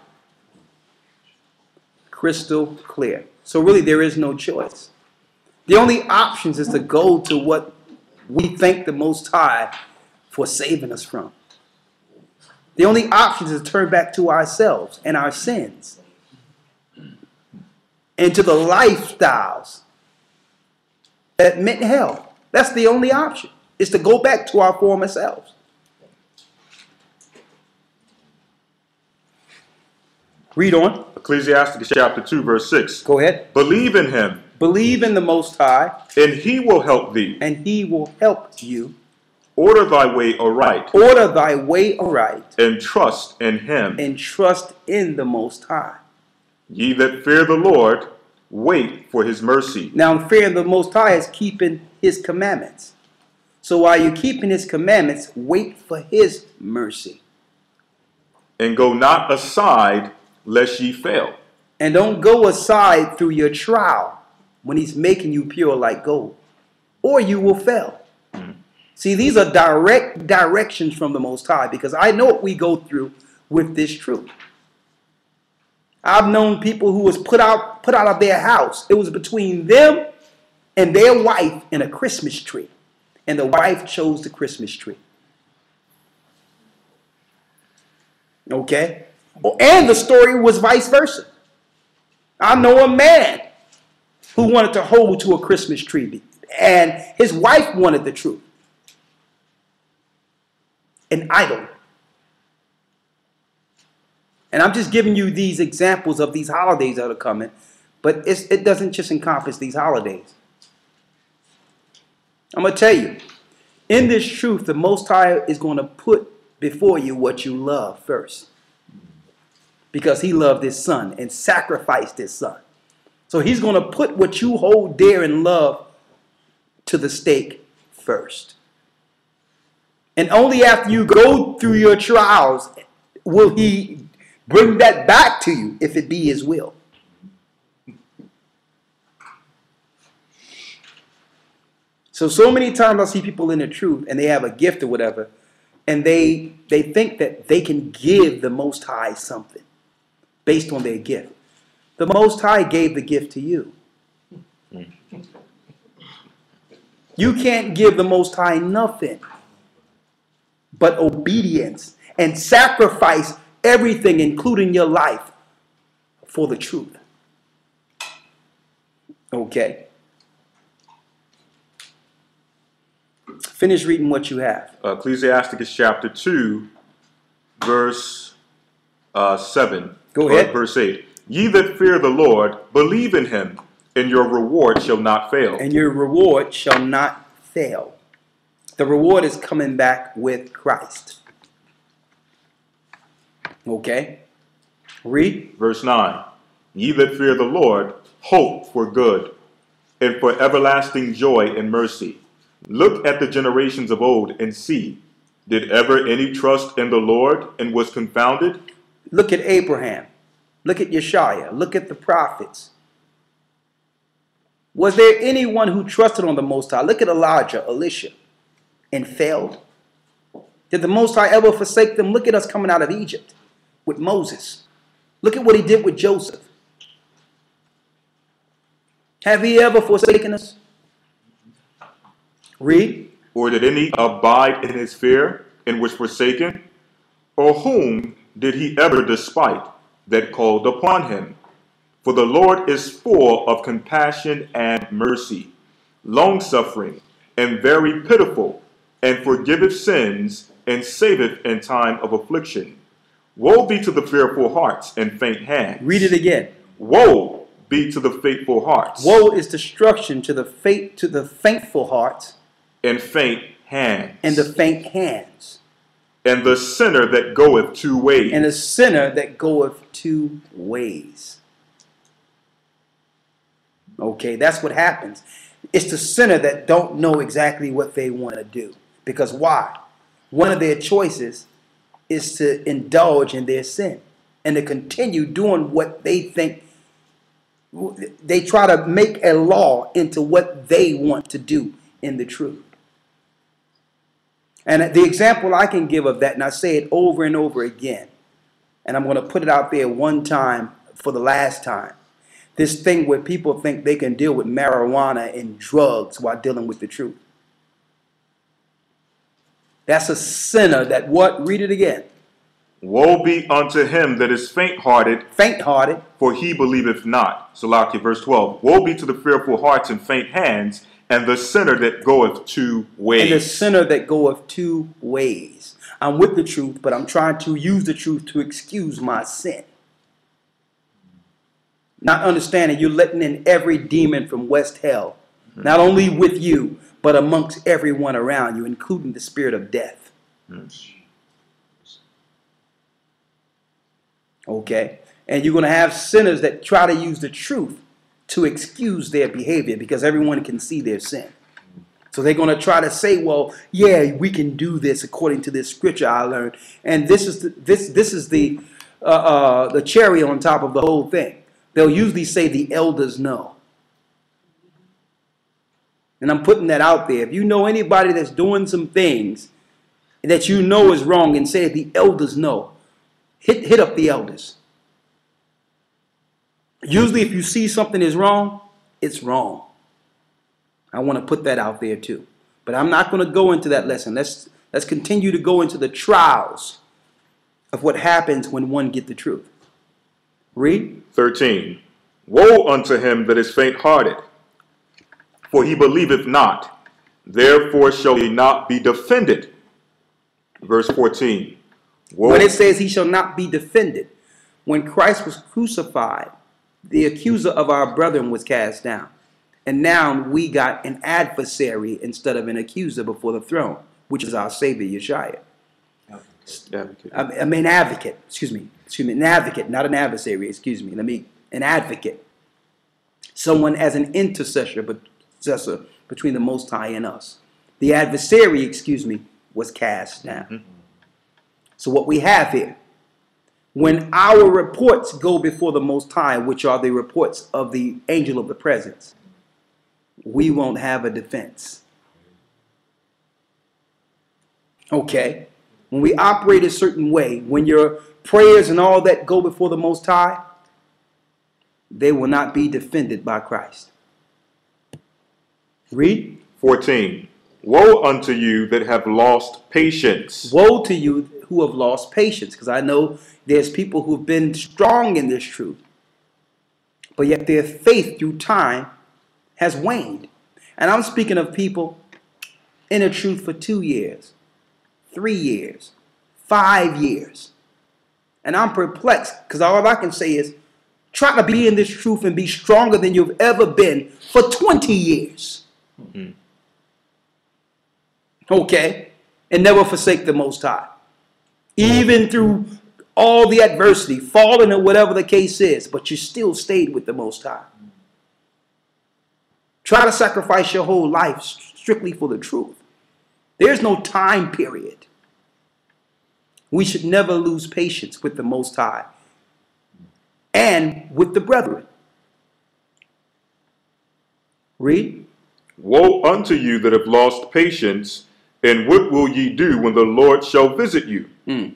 Crystal clear. So really there is no choice. The only options is to go to what we thank the Most High for saving us from. The only option is to turn back to ourselves and our sins. And to the lifestyles that meant hell. That's the only option. Is to go back to our former selves. Read on. Ecclesiastes chapter 2, verse 6. Go ahead. Believe in him, Believe in the Most High, and he will help thee. and he will help you. Order thy way aright, Order thy way aright, and trust in him. and trust in the Most High. Ye that fear the Lord, wait for his mercy. Now, fearing the Most High is keeping his commandments. So while you're keeping his commandments, wait for his mercy. And go not aside, lest ye fail. And don't go aside through your trial when he's making you pure like gold, or you will fail. Mm-hmm. See, these are direct directions from the Most High because I know what we go through with this truth. I've known people who was put out put out of their house. It was between them and their wife in a Christmas tree, and the wife chose the Christmas tree. Okay, and the story was vice versa. I know a man who wanted to hold to a Christmas tree, and his wife wanted the truth. An idol. And I'm just giving you these examples of these holidays that are coming, but it doesn't just encompass these holidays. I'm going to tell you, in this truth, the Most High is going to put before you what you love first. Because he loved his son and sacrificed his son. So he's going to put what you hold dear and love to the stake first. And only after you go through your trials will he bring that back to you if it be his will. So, so many times I see people in the truth and they have a gift or whatever, and they they think that they can give the Most High something based on their gift. The Most High gave the gift to you. You can't give the Most High nothing but obedience and sacrifice everything, including your life, for the truth. Okay. Finish reading what you have. Uh, Ecclesiasticus chapter 2, verse uh, 7. Go ahead. Verse 8. Ye that fear the Lord, believe in him, and your reward shall not fail. And your reward shall not fail. The reward is coming back with Christ. Okay? Read. Verse 9. Ye that fear the Lord, hope for good, and for everlasting joy and mercy. Look at the generations of old and see. Did ever any trust in the Lord and was confounded? Look at Abraham. Look at Yeshua. Look at the prophets. Was there anyone who trusted on the Most High? Look at Elijah, Elisha, and failed. Did the Most High ever forsake them? Look at us coming out of Egypt with Moses. Look at what he did with Joseph. Have he ever forsaken us? Read. Or did any abide in his fear and was forsaken? Or whom did he ever despite that called upon him? For the Lord is full of compassion and mercy, longsuffering, and very pitiful, and forgiveth sins, and saveth in time of affliction. Woe be to the fearful hearts and faint hands. Read it again. Woe be to the faithful hearts Woe is destruction to the fate to the faintful hearts and faint hands, and the faint hands, and the sinner that goeth two ways. and the sinner that goeth two ways. Okay, that's what happens. It's the sinner that don't know exactly what they want to do. Because why? One of their choices is to indulge in their sin and to continue doing what they think they try to make a law into what they want to do in the truth. And the example I can give of that, and I say it over and over again, and I'm going to put it out there one time for the last time. This thing where people think they can deal with marijuana and drugs while dealing with the truth. That's a sinner that what? Read it again. Woe be unto him that is faint hearted, Faint hearted. for he believeth not. Salakia, verse 12. Woe be to the fearful hearts and faint hands, and the sinner that goeth two ways. And the sinner that goeth two ways. I'm with the truth, but I'm trying to use the truth to excuse my sin. Not understanding you're letting in every demon from West Hell, hmm. not only with you, but amongst everyone around you, including the spirit of death. Hmm. Okay? And you're going to have sinners that try to use the truth to excuse their behavior because everyone can see their sin. So they're going to try to say, "Well, yeah, we can do this according to this scripture I learned." And this is the, this this is the uh, uh, the cherry on top of the whole thing. They'll usually say the elders know. And I'm putting that out there. If you know anybody that's doing some things that you know is wrong and say the elders know, hit hit up the elders. Usually if you see something is wrong, it's wrong. I want to put that out there too. But I'm not going to go into that lesson. Let's let's continue to go into the trials of what happens when one get the truth. Read. 13. Woe unto him that is faint hearted, for he believeth not, therefore shall he not be defended. Verse 14. Woe, When it says he shall not be defended, when Christ was crucified, the accuser of our brethren was cast down. And now we got an adversary instead of an accuser before the throne, which is our Savior, Yeshua. Advocate. I mean, advocate. Excuse me. Excuse me. An advocate, not an adversary. Excuse me. Let me. An advocate. Someone as an intercessor, but intercessor between the Most High and us. The adversary, excuse me, was cast down. Mm-hmm. So what we have here, when our reports go before the Most High, which are the reports of the angel of the presence, we won't have a defense. Okay. when we operate a certain way, when your prayers and all that go before the Most High, they will not be defended by Christ. Read. 14. Woe unto you that have lost patience. Woe to you who have lost patience, because I know there's people who've been strong in this truth, but yet their faith through time has waned. And I'm speaking of people in the truth for two years, three years, five years. And I'm perplexed because all I can say is try to be in this truth and be stronger than you've ever been for 20 years. Mm-hmm. Okay? And never forsake the Most High. Even through all the adversity, falling or whatever the case is, but you still stayed with the Most High. Try to sacrifice your whole life strictly for the truth. There's no time period. We should never lose patience with the Most High and with the brethren. Read. Woe unto you that have lost patience, and what will ye do when the Lord shall visit you? Mm.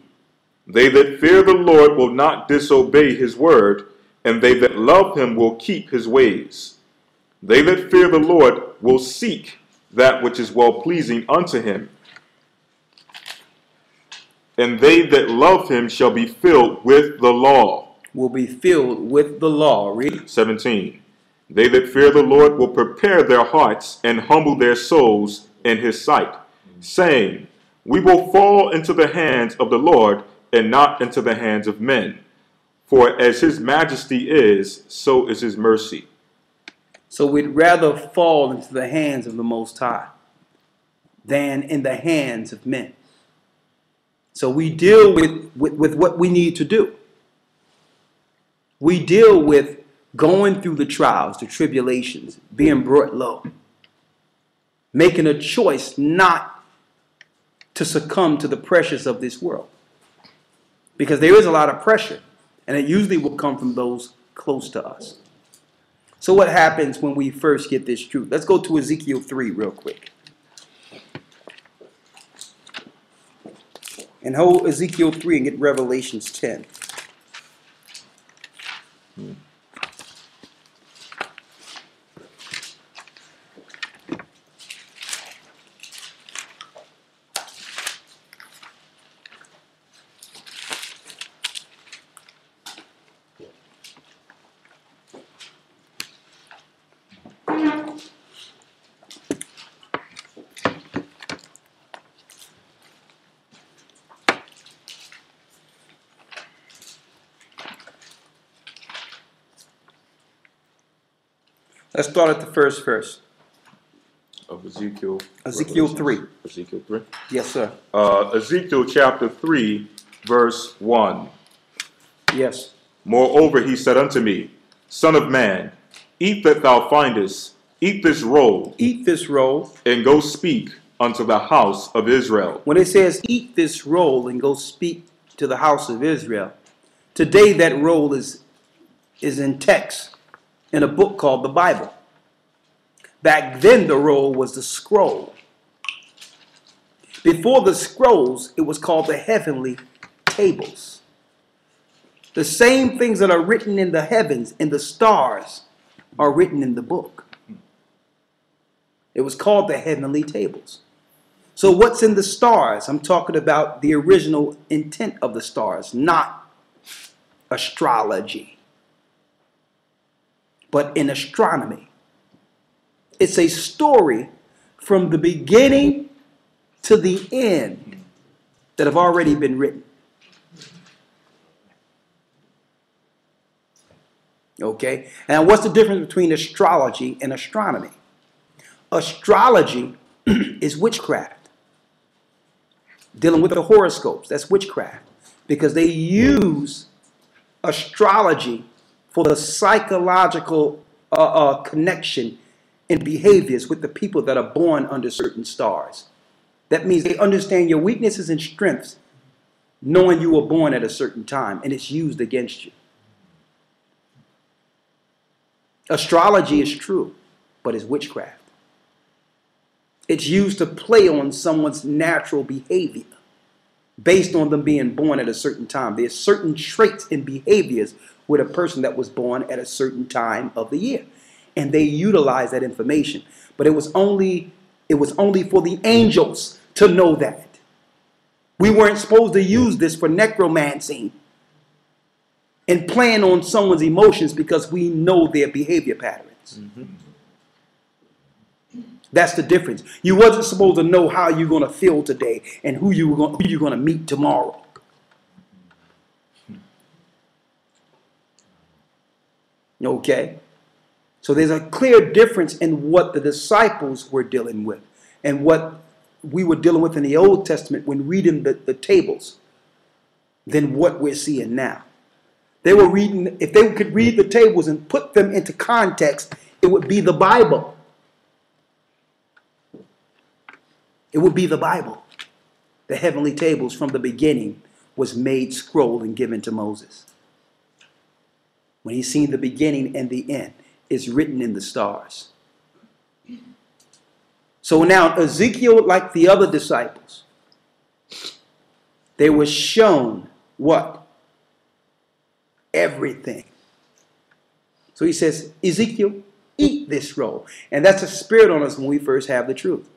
They that fear the Lord will not disobey his word, and they that love him will keep his ways. They that fear the Lord will seek that which is well pleasing unto him. And they that love him shall be filled with the law. Will be filled with the law. Read. 17. They that fear the Lord will prepare their hearts and humble their souls in his sight, saying, We will fall into the hands of the Lord and not into the hands of men. For as his majesty is, so is his mercy. So we'd rather fall into the hands of the Most High than in the hands of men. So we deal with, with, with what we need to do. We deal with going through the trials, the tribulations, being brought low, making a choice not to succumb to the pressures of this world. Because there is a lot of pressure, and it usually will come from those close to us. So, what happens when we first get this truth? Let's go to Ezekiel 3 real quick. And hold Ezekiel 3 and get Revelations 10. Hmm. Let's start at the first verse. Of Ezekiel. Ezekiel 3. Ezekiel 3. Yes, sir. Uh, Ezekiel chapter 3, verse 1. Yes. Moreover, he said unto me, Son of man, eat that thou findest, eat this roll. Eat this roll. And go speak unto the house of Israel. When it says, eat this roll and go speak to the house of Israel, today that roll is, is in text in a book called the Bible. Back then, the roll was the scroll. Before the scrolls, it was called the heavenly tables. The same things that are written in the heavens, in the stars, are written in the book. It was called the heavenly tables. So, what's in the stars? I'm talking about the original intent of the stars, not astrology but in astronomy. It's a story from the beginning to the end that have already been written. Okay? And what's the difference between astrology and astronomy? Astrology is witchcraft. Dealing with the horoscopes, that's witchcraft. Because they use astrology for the psychological uh, uh, connection and behaviors with the people that are born under certain stars. That means they understand your weaknesses and strengths, knowing you were born at a certain time, and it's used against you. Astrology is true, but it's witchcraft. It's used to play on someone's natural behavior based on them being born at a certain time. There's certain traits and behaviors with a person that was born at a certain time of the year. And they utilize that information. But it was only it was only for the angels to know that. We weren't supposed to use this for necromancy and playing on someone's emotions because we know their behavior patterns. Mm-hmm. That's the difference. You wasn't supposed to know how you're going to feel today and who you were going, who you're going to meet tomorrow. Okay? So there's a clear difference in what the disciples were dealing with and what we were dealing with in the Old Testament when reading the, the tables than what we're seeing now. They were reading, if they could read the tables and put them into context, it would be the Bible. It would be the Bible. The heavenly tables from the beginning was made scroll and given to Moses. When he's seen the beginning and the end, it's written in the stars. So now Ezekiel, like the other disciples, they were shown what? Everything. So he says, Ezekiel, eat this roll. And that's a spirit on us when we first have the truth.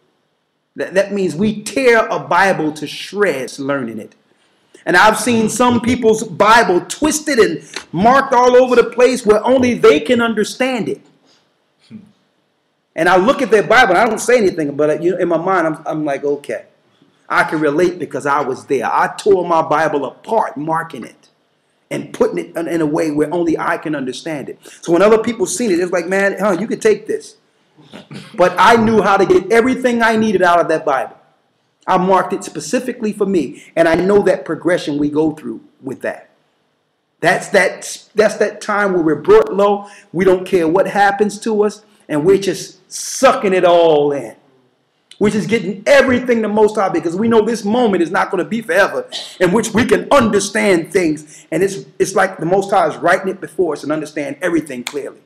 That, that means we tear a Bible to shreds learning it. And I've seen some people's Bible twisted and marked all over the place where only they can understand it. And I look at their Bible, and I don't say anything, but you know, in my mind, I'm, I'm like, okay, I can relate because I was there. I tore my Bible apart, marking it and putting it in a way where only I can understand it. So when other people seen it, it's like, man, huh, you could take this. But I knew how to get everything I needed out of that Bible. I marked it specifically for me, and I know that progression we go through with that. That's that that's that time where we're brought low. We don't care what happens to us, and we're just sucking it all in. We're just getting everything the most high because we know this moment is not going to be forever, in which we can understand things. And it's it's like the most high is writing it before us and understand everything clearly.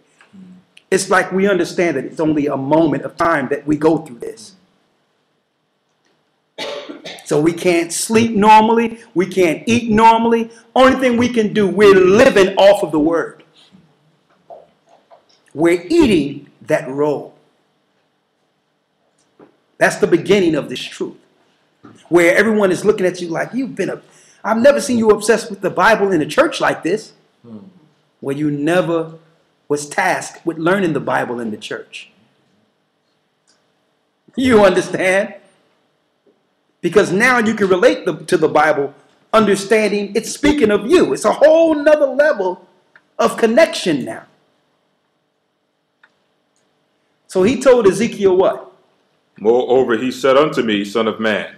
It's like we understand that it's only a moment of time that we go through this. So we can't sleep normally. We can't eat normally. Only thing we can do, we're living off of the word. We're eating that roll. That's the beginning of this truth. Where everyone is looking at you like you've been a I've never seen you obsessed with the Bible in a church like this. Hmm. Where you never was tasked with learning the Bible in the church. You understand? Because now you can relate the, to the Bible, understanding it's speaking of you. It's a whole nother level of connection now. So he told Ezekiel what? Moreover, he said unto me, Son of man,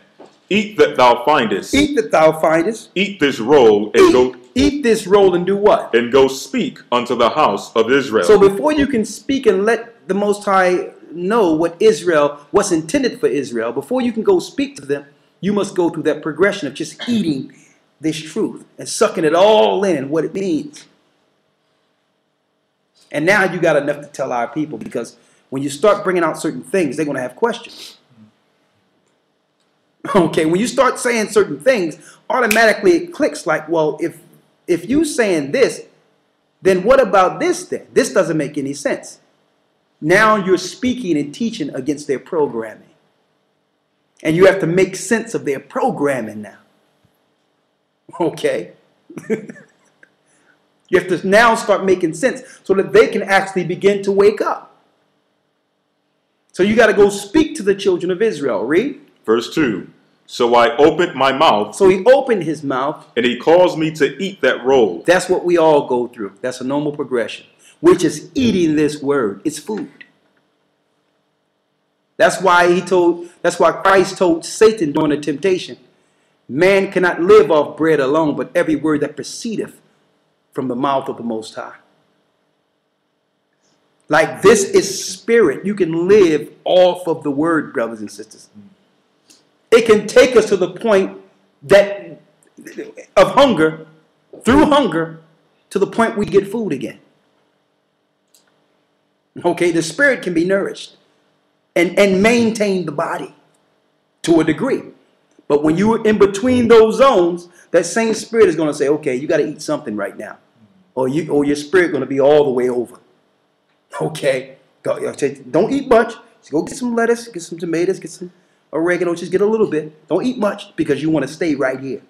eat that thou findest. Eat that thou findest. Eat this roll and eat, go eat this roll and do what? And go speak unto the house of Israel. So before you can speak and let the Most High know what Israel, what's intended for Israel, before you can go speak to them, you must go through that progression of just eating this truth and sucking it all in, and what it means. And now you got enough to tell our people because when you start bringing out certain things, they're going to have questions. Okay, when you start saying certain things, automatically it clicks like, well, if if you saying this, then what about this then? This doesn't make any sense. Now you're speaking and teaching against their programming. And you have to make sense of their programming now. Okay? you have to now start making sense so that they can actually begin to wake up. So you got to go speak to the children of Israel. Read. Verse 2 so I opened my mouth. So he opened his mouth. And he caused me to eat that roll. That's what we all go through. That's a normal progression, which is eating this word. It's food. That's why he told, that's why Christ told Satan during the temptation, man cannot live off bread alone, but every word that proceedeth from the mouth of the Most High. Like this is spirit. You can live off of the word, brothers and sisters. It can take us to the point that of hunger, through hunger, to the point we get food again. Okay, the spirit can be nourished and, and maintain the body to a degree. But when you're in between those zones, that same spirit is going to say, okay, you got to eat something right now. Or, you, or your spirit going to be all the way over. Okay? Go, don't eat much. Just go get some lettuce, get some tomatoes, get some oregano. Just get a little bit. Don't eat much because you want to stay right here.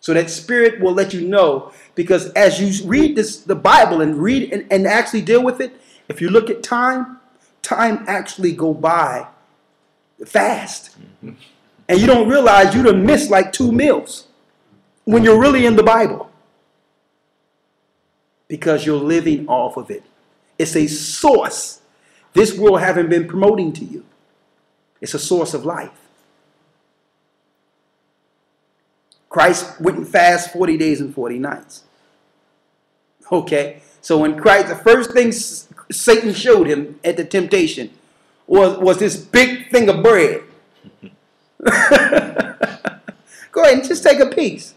So that spirit will let you know because as you read this, the Bible and read and, and actually deal with it, if you look at time, time actually go by fast. And you don't realize you'd have missed like two meals when you're really in the Bible. Because you're living off of it. It's a source this world haven't been promoting to you. It's a source of life. Christ and fast 40 days and 40 nights. Okay, so when Christ, the first thing Satan showed him at the temptation was, was this big thing of bread. Go ahead and just take a piece.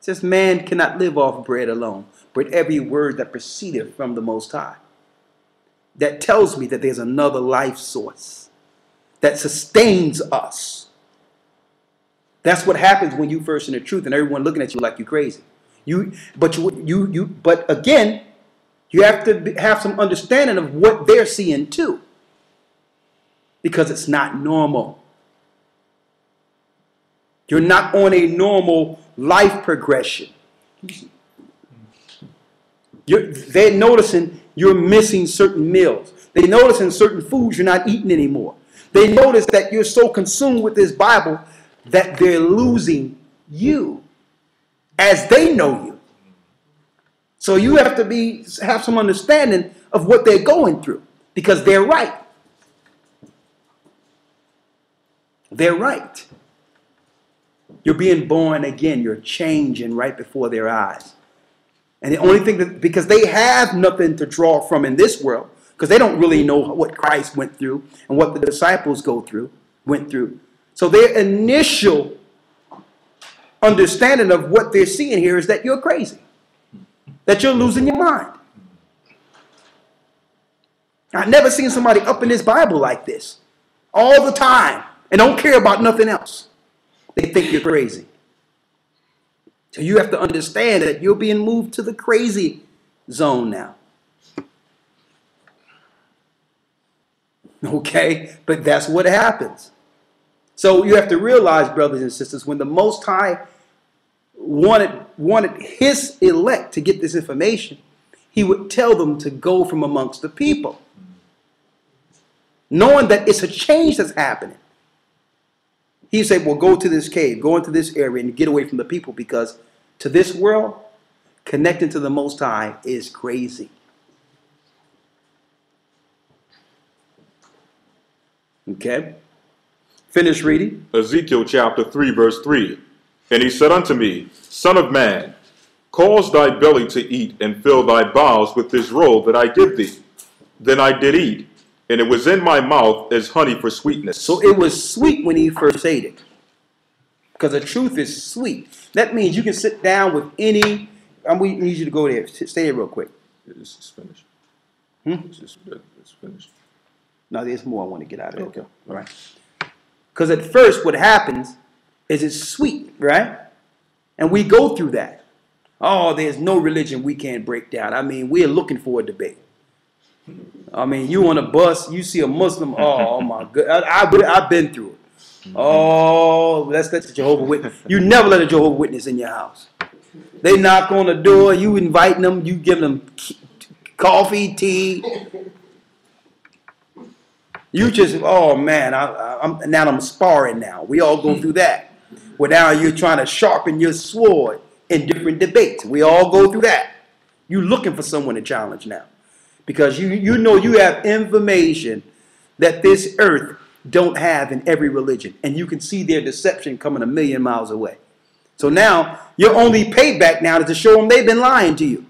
Says, Man cannot live off bread alone, but every word that proceedeth from the Most High. That tells me that there's another life source that sustains us. That's what happens when you first in the truth and everyone looking at you like you're crazy. You, but you, you, you, but again, you have to have some understanding of what they're seeing too, because it's not normal. You're not on a normal life progression. You're, they're noticing you're missing certain meals. They noticing certain foods you're not eating anymore. They notice that you're so consumed with this Bible that they're losing you as they know you. So you have to be have some understanding of what they're going through because they're right. They're right. You're being born again. You're changing right before their eyes. And the only thing that, because they have nothing to draw from in this world, because they don't really know what Christ went through and what the disciples go through, went through. So their initial understanding of what they're seeing here is that you're crazy, that you're losing your mind. I've never seen somebody up in this Bible like this all the time and don't care about nothing else. They think you're crazy. So you have to understand that you're being moved to the crazy zone now. Okay? But that's what happens. So you have to realize, brothers and sisters, when the Most High wanted, wanted his elect to get this information, he would tell them to go from amongst the people. Knowing that it's a change that's happening. He said, well, go to this cave, go into this area and get away from the people because to this world, connecting to the Most High is crazy. Okay? Finish reading. Ezekiel chapter 3, verse 3. And he said unto me, Son of man, cause thy belly to eat and fill thy bowels with this roll that I give thee. Then I did eat, and it was in my mouth as honey for sweetness. So it was sweet when he first ate it. Because the truth is sweet. That means you can sit down with any. I'm we need you to go there. Stay there real quick. This is finished. Hmm? It's, it's finished. No, there's more I want to get out of it. Okay. All right. Because at first, what happens is it's sweet, right? And we go through that. Oh, there's no religion we can't break down. I mean, we're looking for a debate. I mean, you on a bus, you see a Muslim. Oh, oh my God, I, I, I've been through it. Oh, let's let the Jehovah Witness. You never let a Jehovah Witness in your house. They knock on the door. You inviting them. You give them coffee, tea. You just, oh man, I, am now I'm sparring now. We all go through that. Where now you're trying to sharpen your sword in different debates. We all go through that. You're looking for someone to challenge now. Because you, you know you have information that this earth don't have in every religion. And you can see their deception coming a million miles away. So now, your only payback now is to show them they've been lying to you.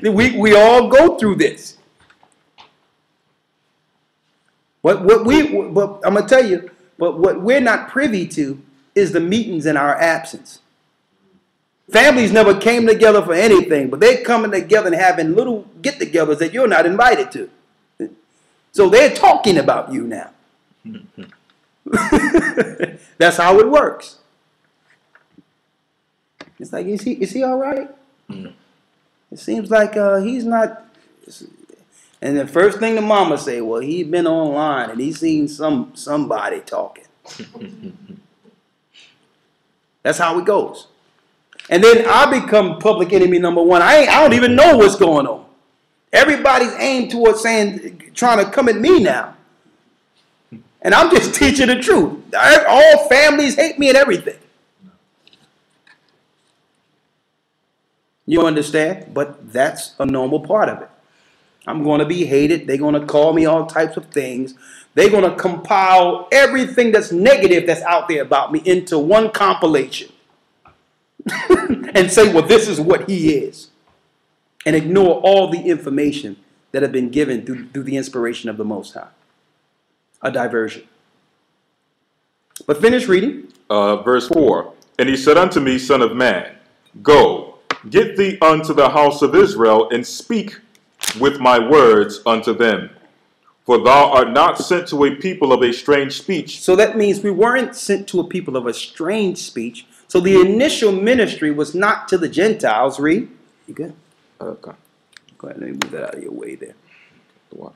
we, we all go through this. What, what we, but I'm going to tell you, but what we're not privy to is the meetings in our absence. Families never came together for anything, but they're coming together and having little get togethers that you're not invited to. So they're talking about you now. That's how it works. It's like, is he is he all right? It seems like uh, he's not. And the first thing the mama say, well, he been online and he seen some somebody talking. That's how it goes. And then I become public enemy number one. I ain't, I don't even know what's going on. Everybody's aimed towards saying, trying to come at me now. And I'm just teaching the truth. All families hate me and everything. You understand? But that's a normal part of it. I'm going to be hated. They're going to call me all types of things. They're going to compile everything that's negative that's out there about me into one compilation and say, well, this is what he is. And ignore all the information that have been given through, through the inspiration of the Most High. A diversion. But finish reading. Uh, verse 4 And he said unto me, Son of man, go, get thee unto the house of Israel, and speak with my words unto them. For thou art not sent to a people of a strange speech. So that means we weren't sent to a people of a strange speech. So the initial ministry was not to the Gentiles. Read. You good? Okay. Go ahead. Let me move that out of your way there. What?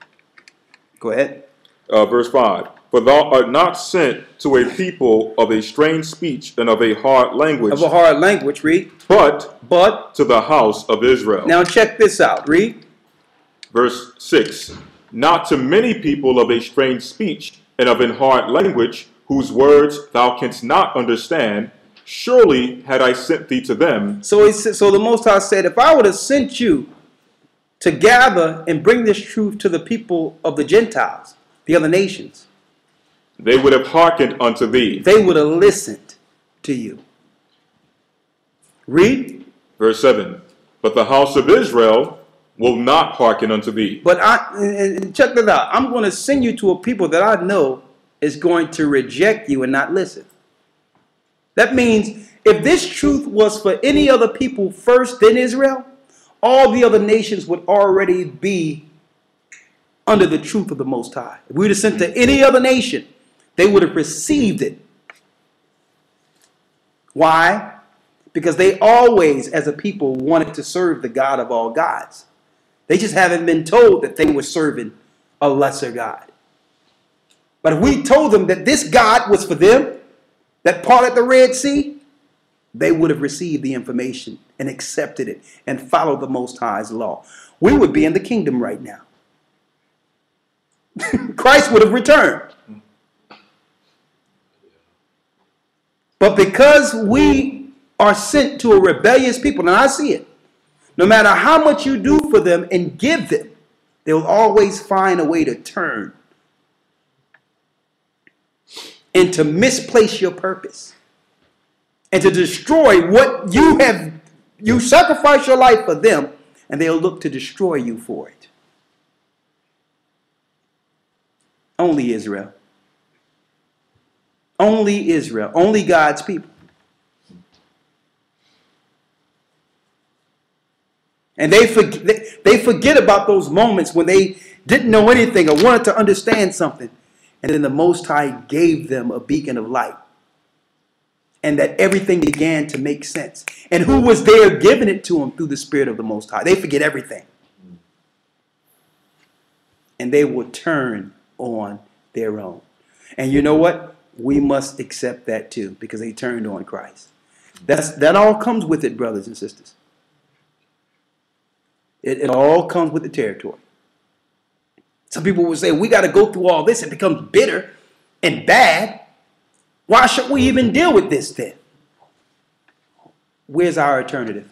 Go ahead. Uh, verse 5 For thou art not sent to a people of a strange speech and of a hard language, Of a hard language. Read. but But to the house of Israel. now check this out. Read. Verse 6 Not to many people of a strange speech and of an hard language, whose words thou canst not understand, surely had I sent thee to them. So he said, so the Most High said, if I would have sent you to gather and bring this truth to the people of the Gentiles, the other nations, They would have hearkened unto thee. they would have listened to you. Read. Verse 7 But the house of Israel will not hearken unto thee. But I check that out. I'm going to send you to a people that I know is going to reject you and not listen. That means if this truth was for any other people first than Israel, all the other nations would already be under the truth of the Most High. If we would have sent to any other nation, they would have received it. Why? Because they always, as a people, wanted to serve the God of all gods. They just haven't been told that they were serving a lesser God. But if we told them that this God was for them, that parted the Red Sea, they would have received the information and accepted it and followed the Most High's law. We would be in the kingdom right now. Christ would have returned. But because we are sent to a rebellious people, and I see it, no matter how much you do for them and give them, they will always find a way to turn and to misplace your purpose and to destroy what you have you sacrifice your life for them and they'll look to destroy you for it. Only israel. Only israel. Only god's people and they forget, they, they forget about those moments when they didn't know anything or wanted to understand something and then the most high gave them a beacon of light and that everything began to make sense. And who was there giving it to them through the Spirit of the Most High? They forget everything. And they will turn on their own. And you know what? We must accept that too, because they turned on Christ. That's that all comes with it, brothers and sisters. It, it all comes with the territory. Some people will say, we got to go through all this. It becomes bitter and bad. Why should we even deal with this then? Where's our alternative?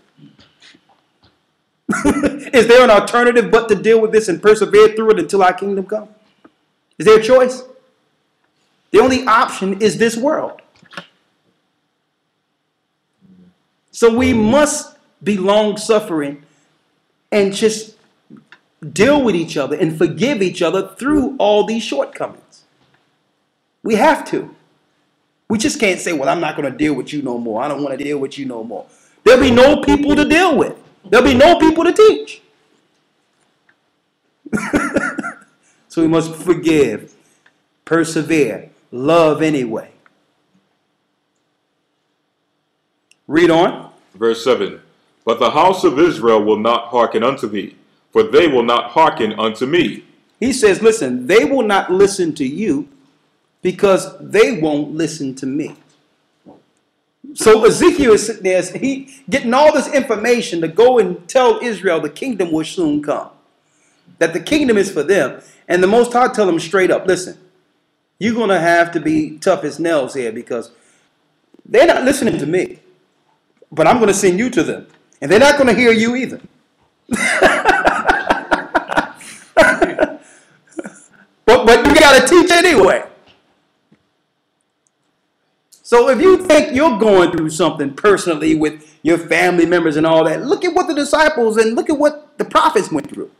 Is there an alternative but to deal with this and persevere through it until our kingdom come? Is there a choice? The only option is this world. So we must be long suffering and just deal with each other and forgive each other through all these shortcomings. We have to. We just can't say, well, I'm not going to deal with you no more. I don't want to deal with you no more. There'll be no people to deal with. There'll be no people to teach. So we must forgive, persevere, love anyway. Read on. Verse 7 But the house of Israel will not hearken unto thee, for they will not hearken unto me. He says, listen, they will not listen to you because they won't listen to me. So Ezekiel is sitting there, he getting all this information to go and tell Israel the kingdom will soon come. That the kingdom is for them. And the Most High tell them straight up, listen, you're going to have to be tough as nails here because they're not listening to me. But I'm going to send you to them. And they're not going to hear you either. but, but you got to teach anyway. So if you think you're going through something personally with your family members and all that, look at what the disciples and look at what the prophets went through.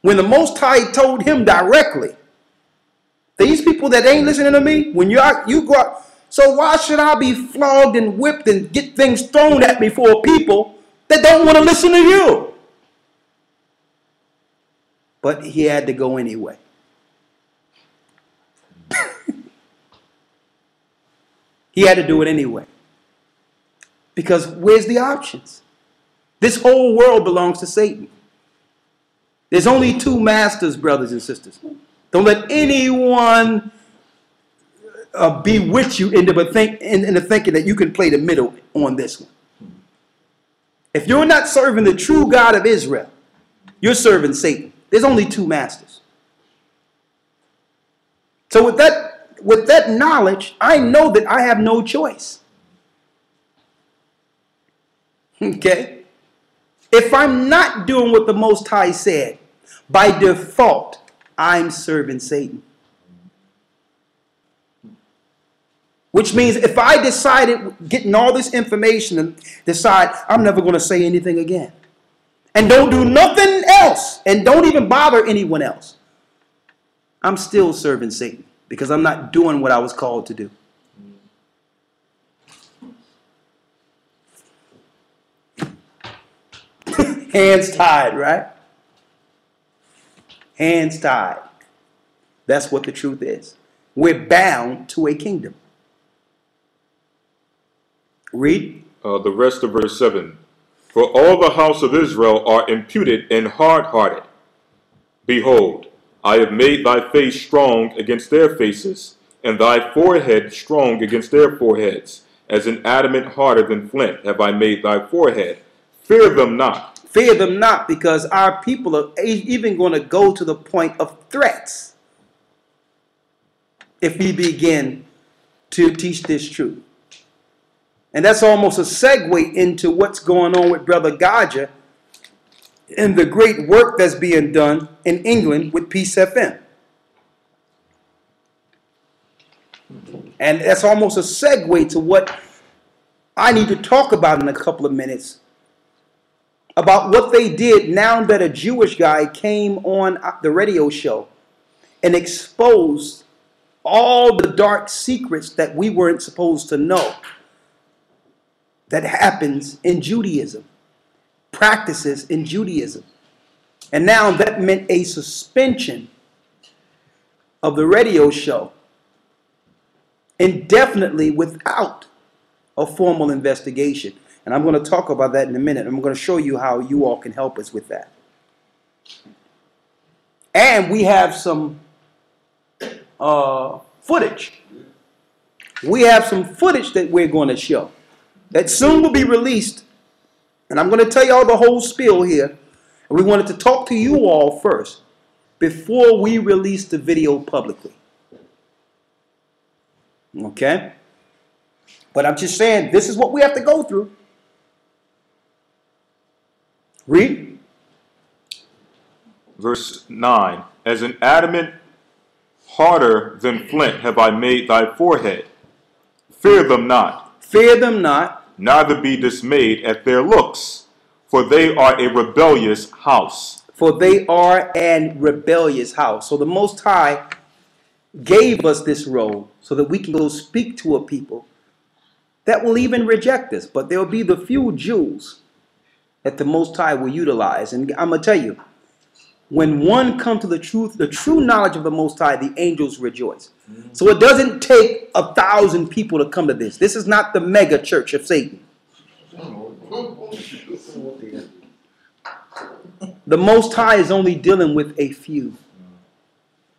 When the Most High told him directly, these people that ain't listening to me, when you you go out, so why should I be flogged and whipped and get things thrown at me for people that don't want to listen to you? But he had to go anyway. he had to do it anyway. Because where's the options? This whole world belongs to Satan. There's only two masters, brothers and sisters. Don't let anyone uh, bewitch you into, the think, thinking that you can play the middle on this one. If you're not serving the true God of Israel, you're serving Satan. There's only two masters. So with that, with that knowledge, I know that I have no choice. Okay? If I'm not doing what the Most High said, by default, I'm serving Satan. Which means if I decided, getting all this information, and decide I'm never going to say anything again, and don't do nothing else, and don't even bother anyone else, I'm still serving Satan because I'm not doing what I was called to do. Hands tied, right? Hands tied. That's what the truth is. We're bound to a kingdom. Read. Uh, the rest of verse 7. For all the house of Israel are imputed and hard hearted. Behold, I have made thy face strong against their faces, and thy forehead strong against their foreheads. As an adamant harder than flint have I made thy forehead. Fear them not. Fear them not, because our people are even going to go to the point of threats if we begin to teach this truth. And that's almost a segue into what's going on with Brother Gaja and the great work that's being done in England with Peace FM. And that's almost a segue to what I need to talk about in a couple of minutes about what they did now that a Jewish guy came on the radio show and exposed all the dark secrets that we weren't supposed to know that happens in Judaism, practices in Judaism. And now that meant a suspension of the radio show indefinitely without a formal investigation. And I'm going to talk about that in a minute. I'm going to show you how you all can help us with that. And we have some uh, footage. We have some footage that we're going to show that soon will be released. And I'm going to tell you all the whole spiel here. And we wanted to talk to you all first before we release the video publicly. Okay? But I'm just saying, this is what we have to go through. Read. Verse 9 As an adamant harder than flint have I made thy forehead. Fear them not. Fear them not. Neither be dismayed at their looks, for they are a rebellious house. For they are an rebellious house. So the Most High gave us this role so that we can go speak to a people that will even reject us. But there will be the few Jews that the Most High will utilize. And I'm going to tell you, when one comes to the truth, the true knowledge of the Most High, the angels rejoice. Mm-hmm. So it doesn't take a thousand people to come to this. This is not the mega church of Satan. The Most High is only dealing with a few.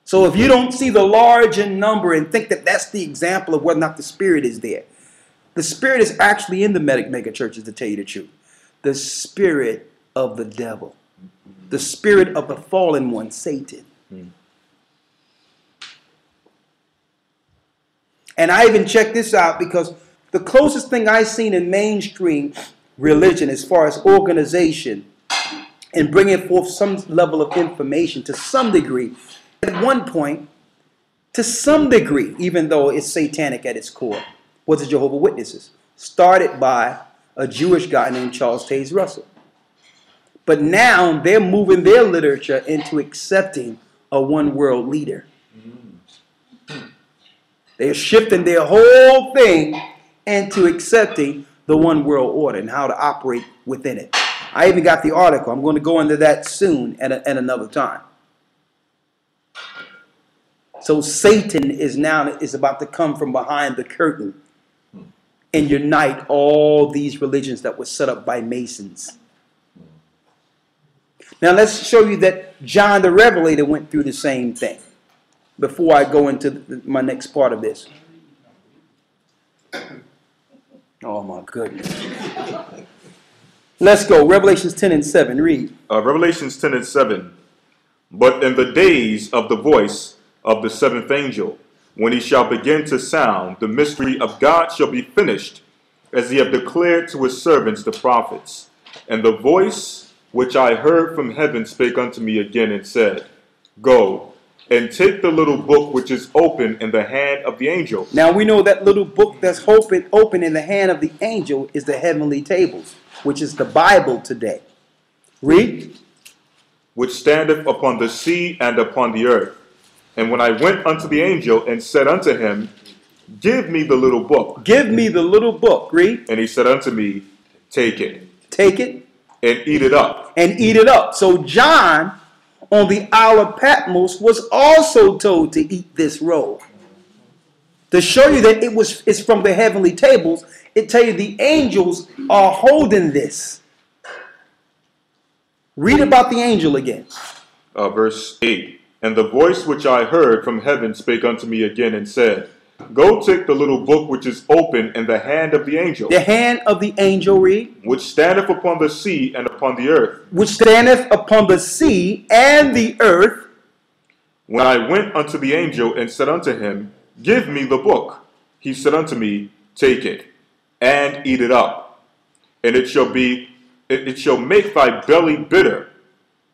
So if you don't see the large in number and think that that's the example of whether or not the Spirit is there, the Spirit is actually in the mega churches, to tell you the truth. The Spirit of the devil, the Spirit of the fallen one, Satan. And I even checked this out because the closest thing I've seen in mainstream religion as far as organization and bringing forth some level of information to some degree, at one point, to some degree, even though it's satanic at its core, was the Jehovah Witnesses, started by a Jewish guy named Charles Taze Russell. But now they're moving their literature into accepting a one world leader. They're shifting their whole thing into accepting the one world order and how to operate within it. I even got the article. I'm going to go into that soon at, a, at another time. So Satan is now is about to come from behind the curtain and unite all these religions that were set up by Masons. Now let's show you that John the Revelator went through the same thing before I go into my next part of this. Oh my goodness. Let's go. Revelations 10 and 7. Read. Uh, Revelations 10 and 7. But in the days of the voice of the seventh angel, when he shall begin to sound, the mystery of God shall be finished, as he have declared to his servants the prophets. And the voice which I heard from heaven spake unto me again and said, Go and take the little book which is open in the hand of the angel. Now we know that little book that's open, open in the hand of the angel is the heavenly tables, which is the Bible today. Read. which standeth upon the sea and upon the earth. And when I went unto the angel and said unto him, Give me the little book. Give me the little book. Read. And he said unto me, Take it Take it and eat it up. and eat it up. So John on the Isle of Patmos was also told to eat this roll. To show you that it was it's from the heavenly tables, it tell you the angels are holding this. Read about the angel again. Uh, verse 8 And the voice which I heard from heaven spake unto me again and said, Go take the little book which is open in the hand of the angel, The hand of the angel read, which standeth upon the sea and upon the earth. which standeth upon the sea and the earth. When I went unto the angel and said unto him, Give me the book, he said unto me, Take it and eat it up, and it shall be it, it shall make thy belly bitter,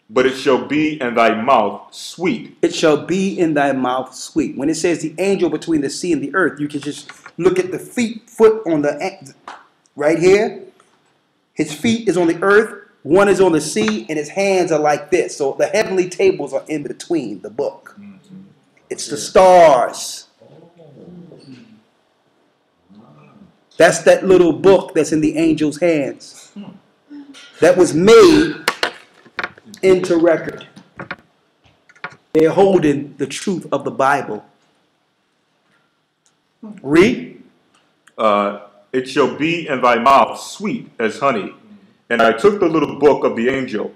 but it shall be in thy mouth sweet. It shall be in thy mouth sweet. When it says the angel between the sea and the earth, you can just look at the feet, foot on the right here. His feet is on the earth, one is on the sea, and his hands are like this. So the heavenly tables are in between the book. Mm-hmm. It's the stars. That's that little book that's in the angel's hands. That was made into record. They're holding the truth of the Bible. Read. Uh, it shall be in thy mouth sweet as honey. And I took the little book of the angel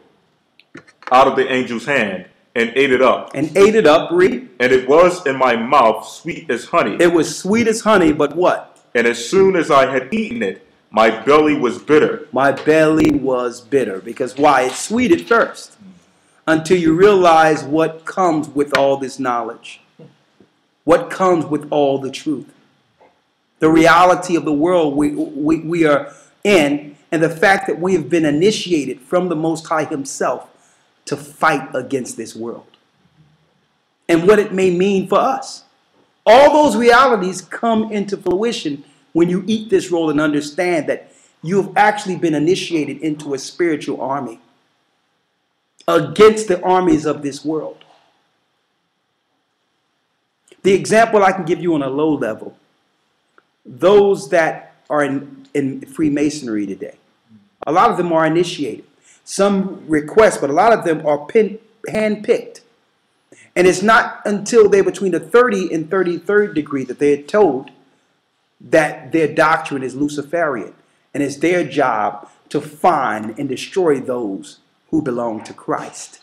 out of the angel's hand and ate it up. And ate it up. Read. And it was in my mouth sweet as honey. It was sweet as honey, but what? And as soon as I had eaten it, my belly was bitter. My belly was bitter. Because why? It's sweet at first. Until you realize what comes with all this knowledge. What comes with all the truth. The reality of the world we, we, we are in, and the fact that we have been initiated from the Most High Himself to fight against this world. And what it may mean for us. All those realities come into fruition when you eat this roll and understand that you have actually been initiated into a spiritual army against the armies of this world. The example I can give you on a low level those that are in, in Freemasonry today, a lot of them are initiated. Some request, but a lot of them are pin, handpicked. And it's not until they're between the 30 and 33rd degree that they're told that their doctrine is Luciferian. And it's their job to find and destroy those who belong to Christ.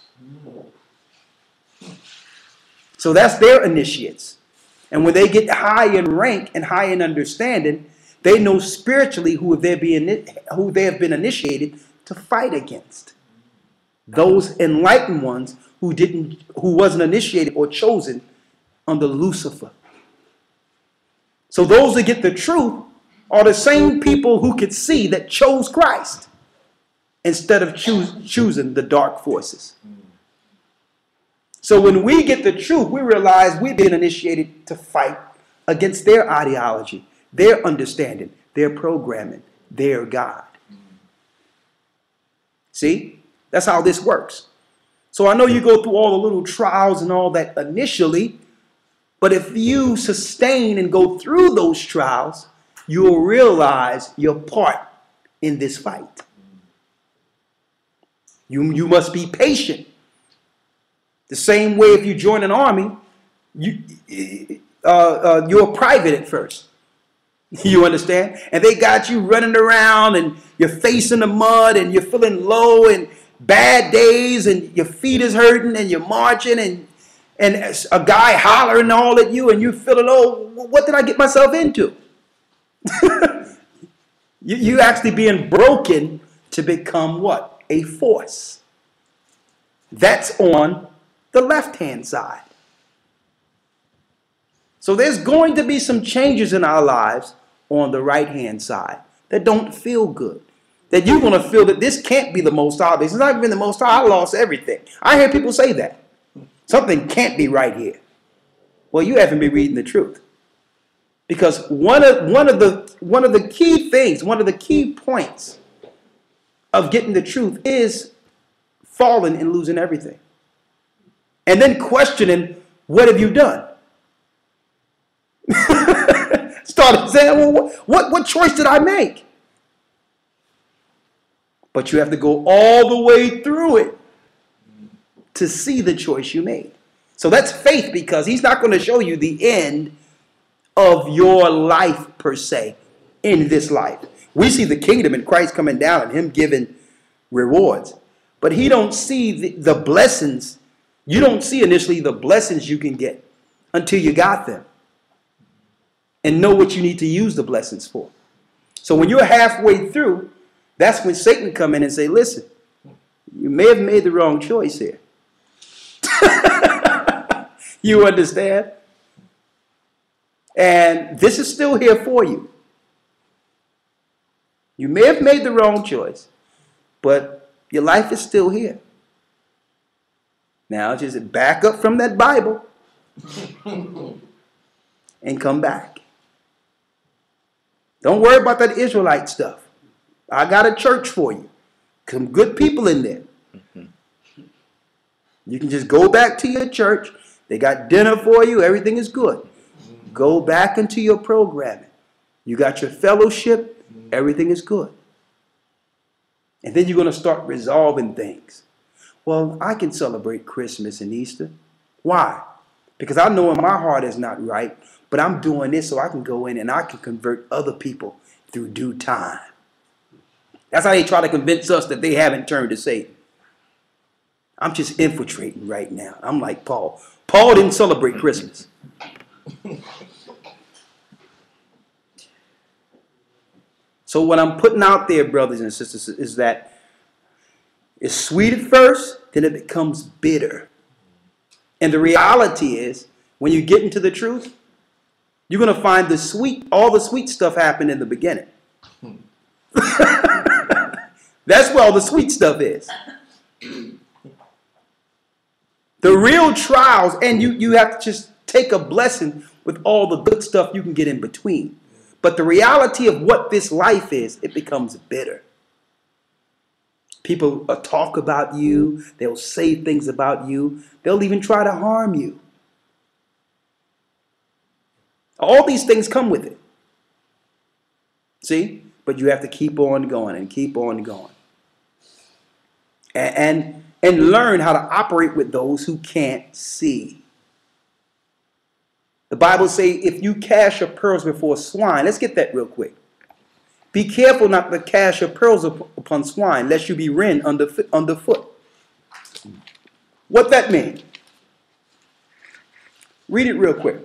So that's their initiates. And when they get high in rank and high in understanding, they know spiritually who they being who they have been initiated to fight against. Those enlightened ones who didn't who wasn't initiated or chosen under Lucifer. So those that get the truth are the same people who could see that chose Christ instead of choosing the dark forces. So when we get the truth, we realize we've been initiated to fight against their ideology, their understanding, their programming, their God. See? That's how this works. So I know you go through all the little trials and all that initially, but if you sustain and go through those trials, you will realize your part in this fight. You, you must be patient. The same way if you join an army, you, uh, uh, you're a private at first. You understand? And they got you running around and you're facing the mud and you're feeling low and bad days and your feet is hurting and you're marching and and a guy hollering all at you and you feeling, oh, what did I get myself into? you, you actually being broken to become what? A force. That's on the left-hand side. So there's going to be some changes in our lives on the right-hand side that don't feel good that you're going to feel that this can't be the most obvious. It's not even the most high. I lost everything. I hear people say that. Something can't be right here. Well, you haven't been reading the truth. Because one of, one, of the, one of the key things, one of the key points of getting the truth is falling and losing everything. And then questioning, what have you done? Started saying, well, what, what choice did I make? But you have to go all the way through it to see the choice you made. So that's faith because he's not going to show you the end of your life per se in this life. We see the kingdom and Christ coming down and him giving rewards. But he don't see the, the blessings. You don't see initially the blessings you can get until you got them and know what you need to use the blessings for. So when you're halfway through, that's when Satan come in and say, listen, you may have made the wrong choice here. you understand? And this is still here for you. You may have made the wrong choice, but your life is still here. Now just back up from that Bible and come back. Don't worry about that Israelite stuff. I got a church for you. Some good people in there. Mm-hmm. You can just go back to your church. They got dinner for you. Everything is good. Go back into your programming. You got your fellowship. Everything is good. And then you're going to start resolving things. Well, I can celebrate Christmas and Easter. Why? Because I know in my heart is not right, but I'm doing this so I can go in and I can convert other people through due time. That's how they try to convince us that they haven't turned to Satan. I'm just infiltrating right now. I'm like Paul. Paul didn't celebrate Christmas. so what I'm putting out there, brothers and sisters, is that it's sweet at first, then it becomes bitter. And the reality is, when you get into the truth, you're going to find the sweet, all the sweet stuff happened in the beginning. Hmm. That's where all the sweet stuff is. The real trials, and you, you have to just take a blessing with all the good stuff you can get in between. But the reality of what this life is, it becomes bitter. People talk about you, they'll say things about you, they'll even try to harm you. All these things come with it. See? But you have to keep on going and keep on going. And and learn how to operate with those who can't see. The Bible say if you cast your pearls before swine, let's get that real quick. Be careful not to cast your pearls upon swine, lest you be rent under, underfoot. What that mean? Read it real quick.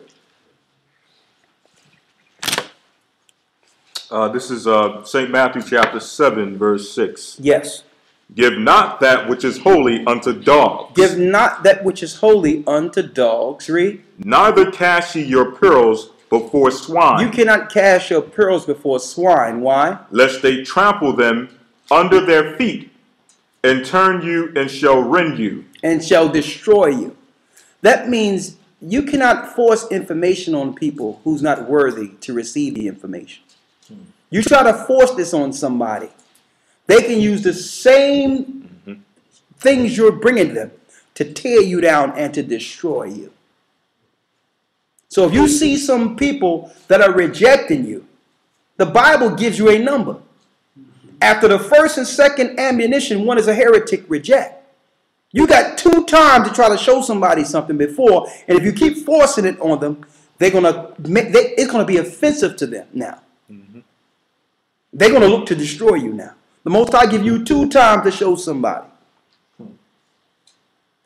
Uh, this is uh, St. Matthew chapter 7, verse 6. Yes. Give not that which is holy unto dogs. Give not that which is holy unto dogs. Read. Neither cast ye your pearls before swine. You cannot cast your pearls before swine. Why? Lest they trample them under their feet and turn you and shall rend you. And shall destroy you. That means you cannot force information on people who's not worthy to receive the information. You try to force this on somebody they can use the same mm-hmm. things you're bringing them to tear you down and to destroy you. So if you see some people that are rejecting you, the Bible gives you a number. After the first and second ammunition, one is a heretic reject. You got two times to try to show somebody something before, and if you keep forcing it on them, they're gonna make they, it's gonna be offensive to them now. Mm-hmm. They're gonna look to destroy you now. The Most High give you two times to show somebody.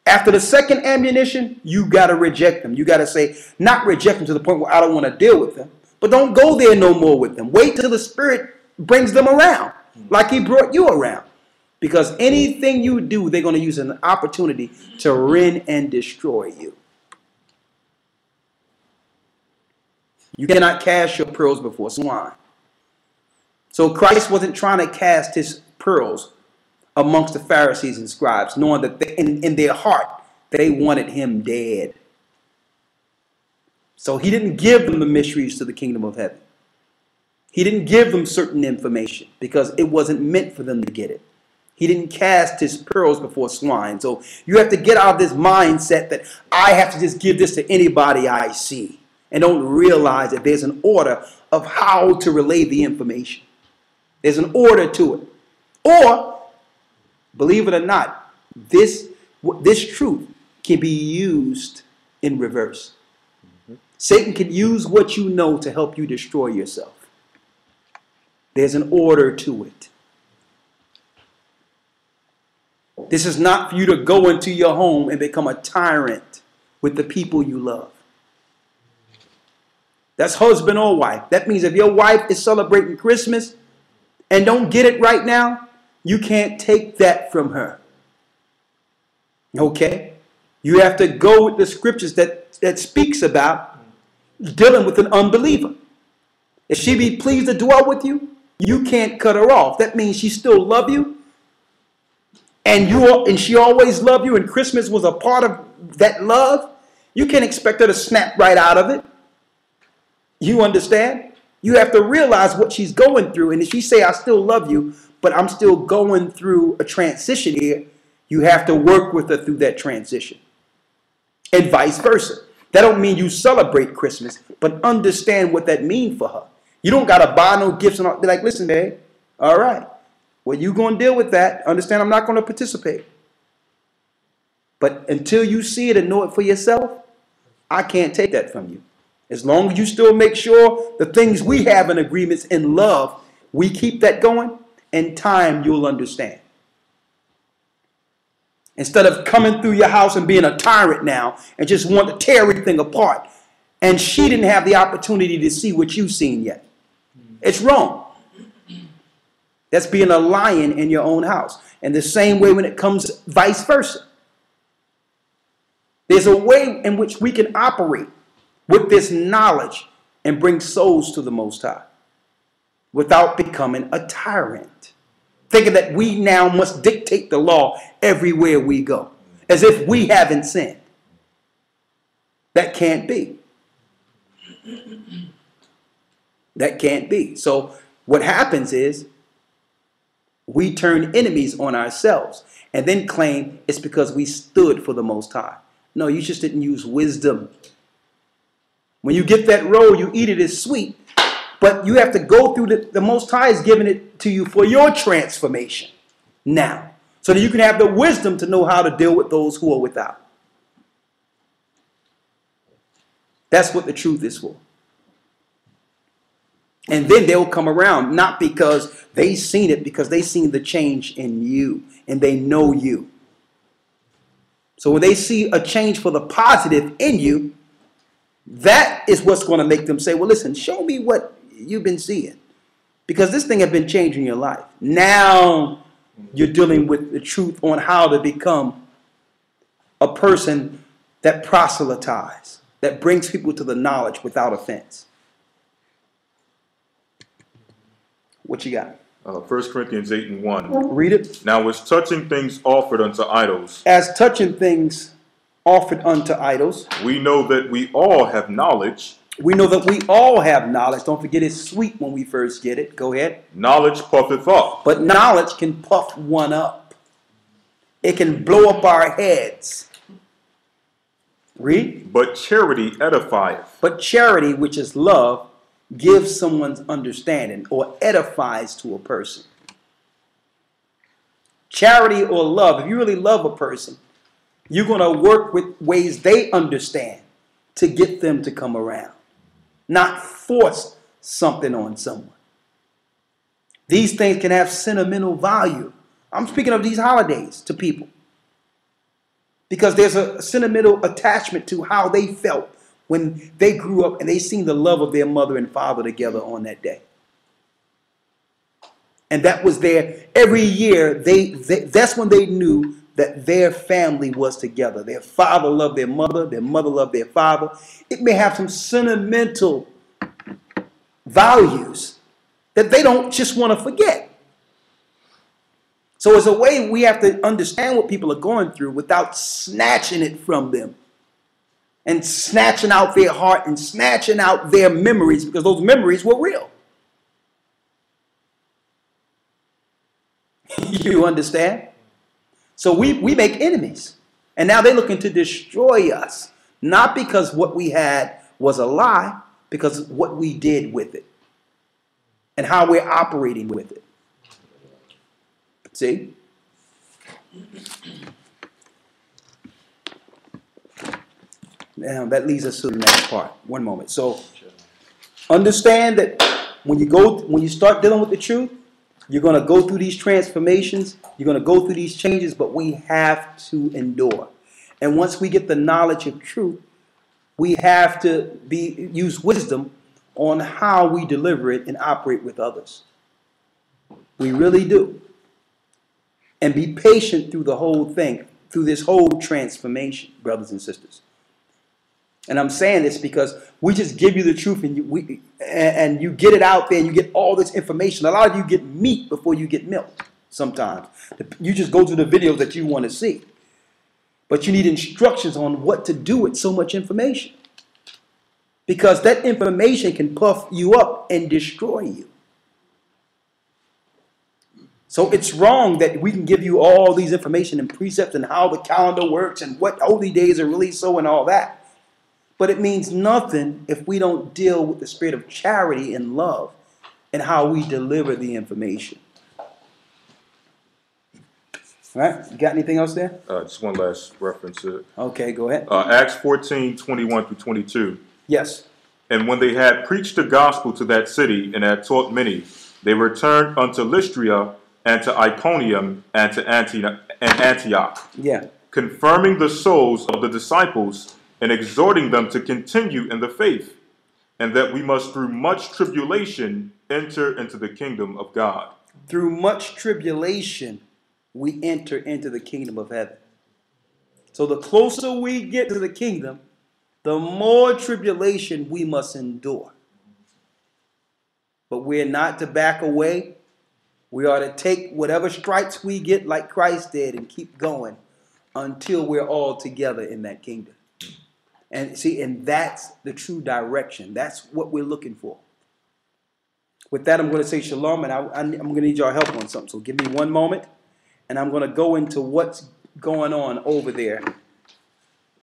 After the second ammunition, you got to reject them. You got to say, not reject them to the point where I don't want to deal with them, but don't go there no more with them. Wait till the Spirit brings them around, like He brought you around. Because anything you do, they're going to use an opportunity to rend and destroy you. You cannot cast your pearls before swine. So Christ wasn't trying to cast his pearls amongst the Pharisees and scribes, knowing that they, in, in their heart they wanted him dead. So he didn't give them the mysteries to the kingdom of heaven. He didn't give them certain information because it wasn't meant for them to get it. He didn't cast his pearls before swine. So you have to get out of this mindset that I have to just give this to anybody I see and don't realize that there's an order of how to relay the information. There's an order to it. Or, believe it or not, this, this truth can be used in reverse. Satan can use what you know to help you destroy yourself. There's an order to it. This is not for you to go into your home and become a tyrant with the people you love. That's husband or wife. That means if your wife is celebrating Christmas, and don't get it right now, you can't take that from her. Okay? You have to go with the scriptures that, that speaks about dealing with an unbeliever. If she be pleased to dwell with you, you can't cut her off. That means she still love you. And you and she always loved you, and Christmas was a part of that love. You can't expect her to snap right out of it. You understand? You have to realize what she's going through. And if she say, I still love you, but I'm still going through a transition here, you have to work with her through that transition. And vice versa. That don't mean you celebrate Christmas, but understand what that means for her. You don't got to buy no gifts and all. Be like, listen, babe, all right. Well, you going to deal with that. Understand I'm not going to participate. But until you see it and know it for yourself, I can't take that from you. As long as you still make sure the things we have in agreements in love, we keep that going, in time you'll understand. Instead of coming through your house and being a tyrant now and just want to tear everything apart. And she didn't have the opportunity to see what you've seen yet. It's wrong. That's being a lion in your own house. And the same way when it comes vice versa. There's a way in which we can operate with this knowledge and bring souls to the Most High without becoming a tyrant. Thinking that we now must dictate the law everywhere we go, as if we haven't sinned. That can't be. That can't be. So, what happens is we turn enemies on ourselves and then claim it's because we stood for the Most High. No, you just didn't use wisdom when you get that roll, you eat it, it's sweet. But you have to go through the, the Most High is giving it to you for your transformation now. So that you can have the wisdom to know how to deal with those who are without. That's what the truth is for. And then they'll come around, not because they seen it, because they seen the change in you and they know you. So when they see a change for the positive in you, that is what's going to make them say, well, listen, show me what you've been seeing. Because this thing has been changing your life. Now you're dealing with the truth on how to become a person that proselytize, that brings people to the knowledge without offense. What you got? Uh, 1 Corinthians 8 and 1. Read it. Now, as touching things offered unto idols, As touching things offered unto idols, we know that we all have knowledge. we know that we all have knowledge. Don't forget it's sweet when we first get it. Go ahead. Knowledge puffeth up, But knowledge can puff one up. It can blow up our heads. Read. but charity edifieth. But charity, which is love, gives someone's understanding or edifies to a person. Charity or love, if you really love a person, you're going to work with ways they understand to get them to come around, not force something on someone. These things can have sentimental value. I'm speaking of these holidays to people because there's a sentimental attachment to how they felt when they grew up and they seen the love of their mother and father together on that day. And that was there every year they, they that's when they knew that their family was together. Their father loved their mother, their mother loved their father. It may have some sentimental values that they don't just want to forget. So it's a way we have to understand what people are going through without snatching it from them and snatching out their heart and snatching out their memories because those memories were real. you understand? So we, we make enemies. And now they're looking to destroy us. Not because what we had was a lie, because what we did with it and how we're operating with it. See? Now that leads us to the next part. One moment. So understand that when you go when you start dealing with the truth, you're going to go through these transformations, you're going to go through these changes, but we have to endure. And once we get the knowledge of truth, we have to be use wisdom on how we deliver it and operate with others. We really do. And be patient through the whole thing, through this whole transformation, brothers and sisters. And I'm saying this because we just give you the truth and you, we, and you get it out there and you get all this information. A lot of you get meat before you get milk sometimes. You just go to the videos that you want to see. But you need instructions on what to do with so much information. Because that information can puff you up and destroy you. So it's wrong that we can give you all these information and precepts and how the calendar works and what holy days are really so and all that. But it means nothing if we don't deal with the spirit of charity and love and how we deliver the information. All right, you got anything else there? Uh, just one last reference. To, Okay, go ahead. uh, Acts 14, 21 through 22. Yes. And when they had preached the gospel to that city and had taught many, they returned unto Lystra and to Iconium and to and Antioch, Yeah. confirming the souls of the disciples and exhorting them to continue in the faith, and that we must through much tribulation enter into the kingdom of God. Through much tribulation, we enter into the kingdom of heaven. So the closer we get to the kingdom, the more tribulation we must endure. But we're not to back away. We are to take whatever stripes we get, like Christ did, and keep going until we're all together in that kingdom. And see, and that's the true direction. That's what we're looking for. With that, I'm going to say shalom, and I, am going to need your help on something. So give me one moment, and I'm going to go into what's going on over there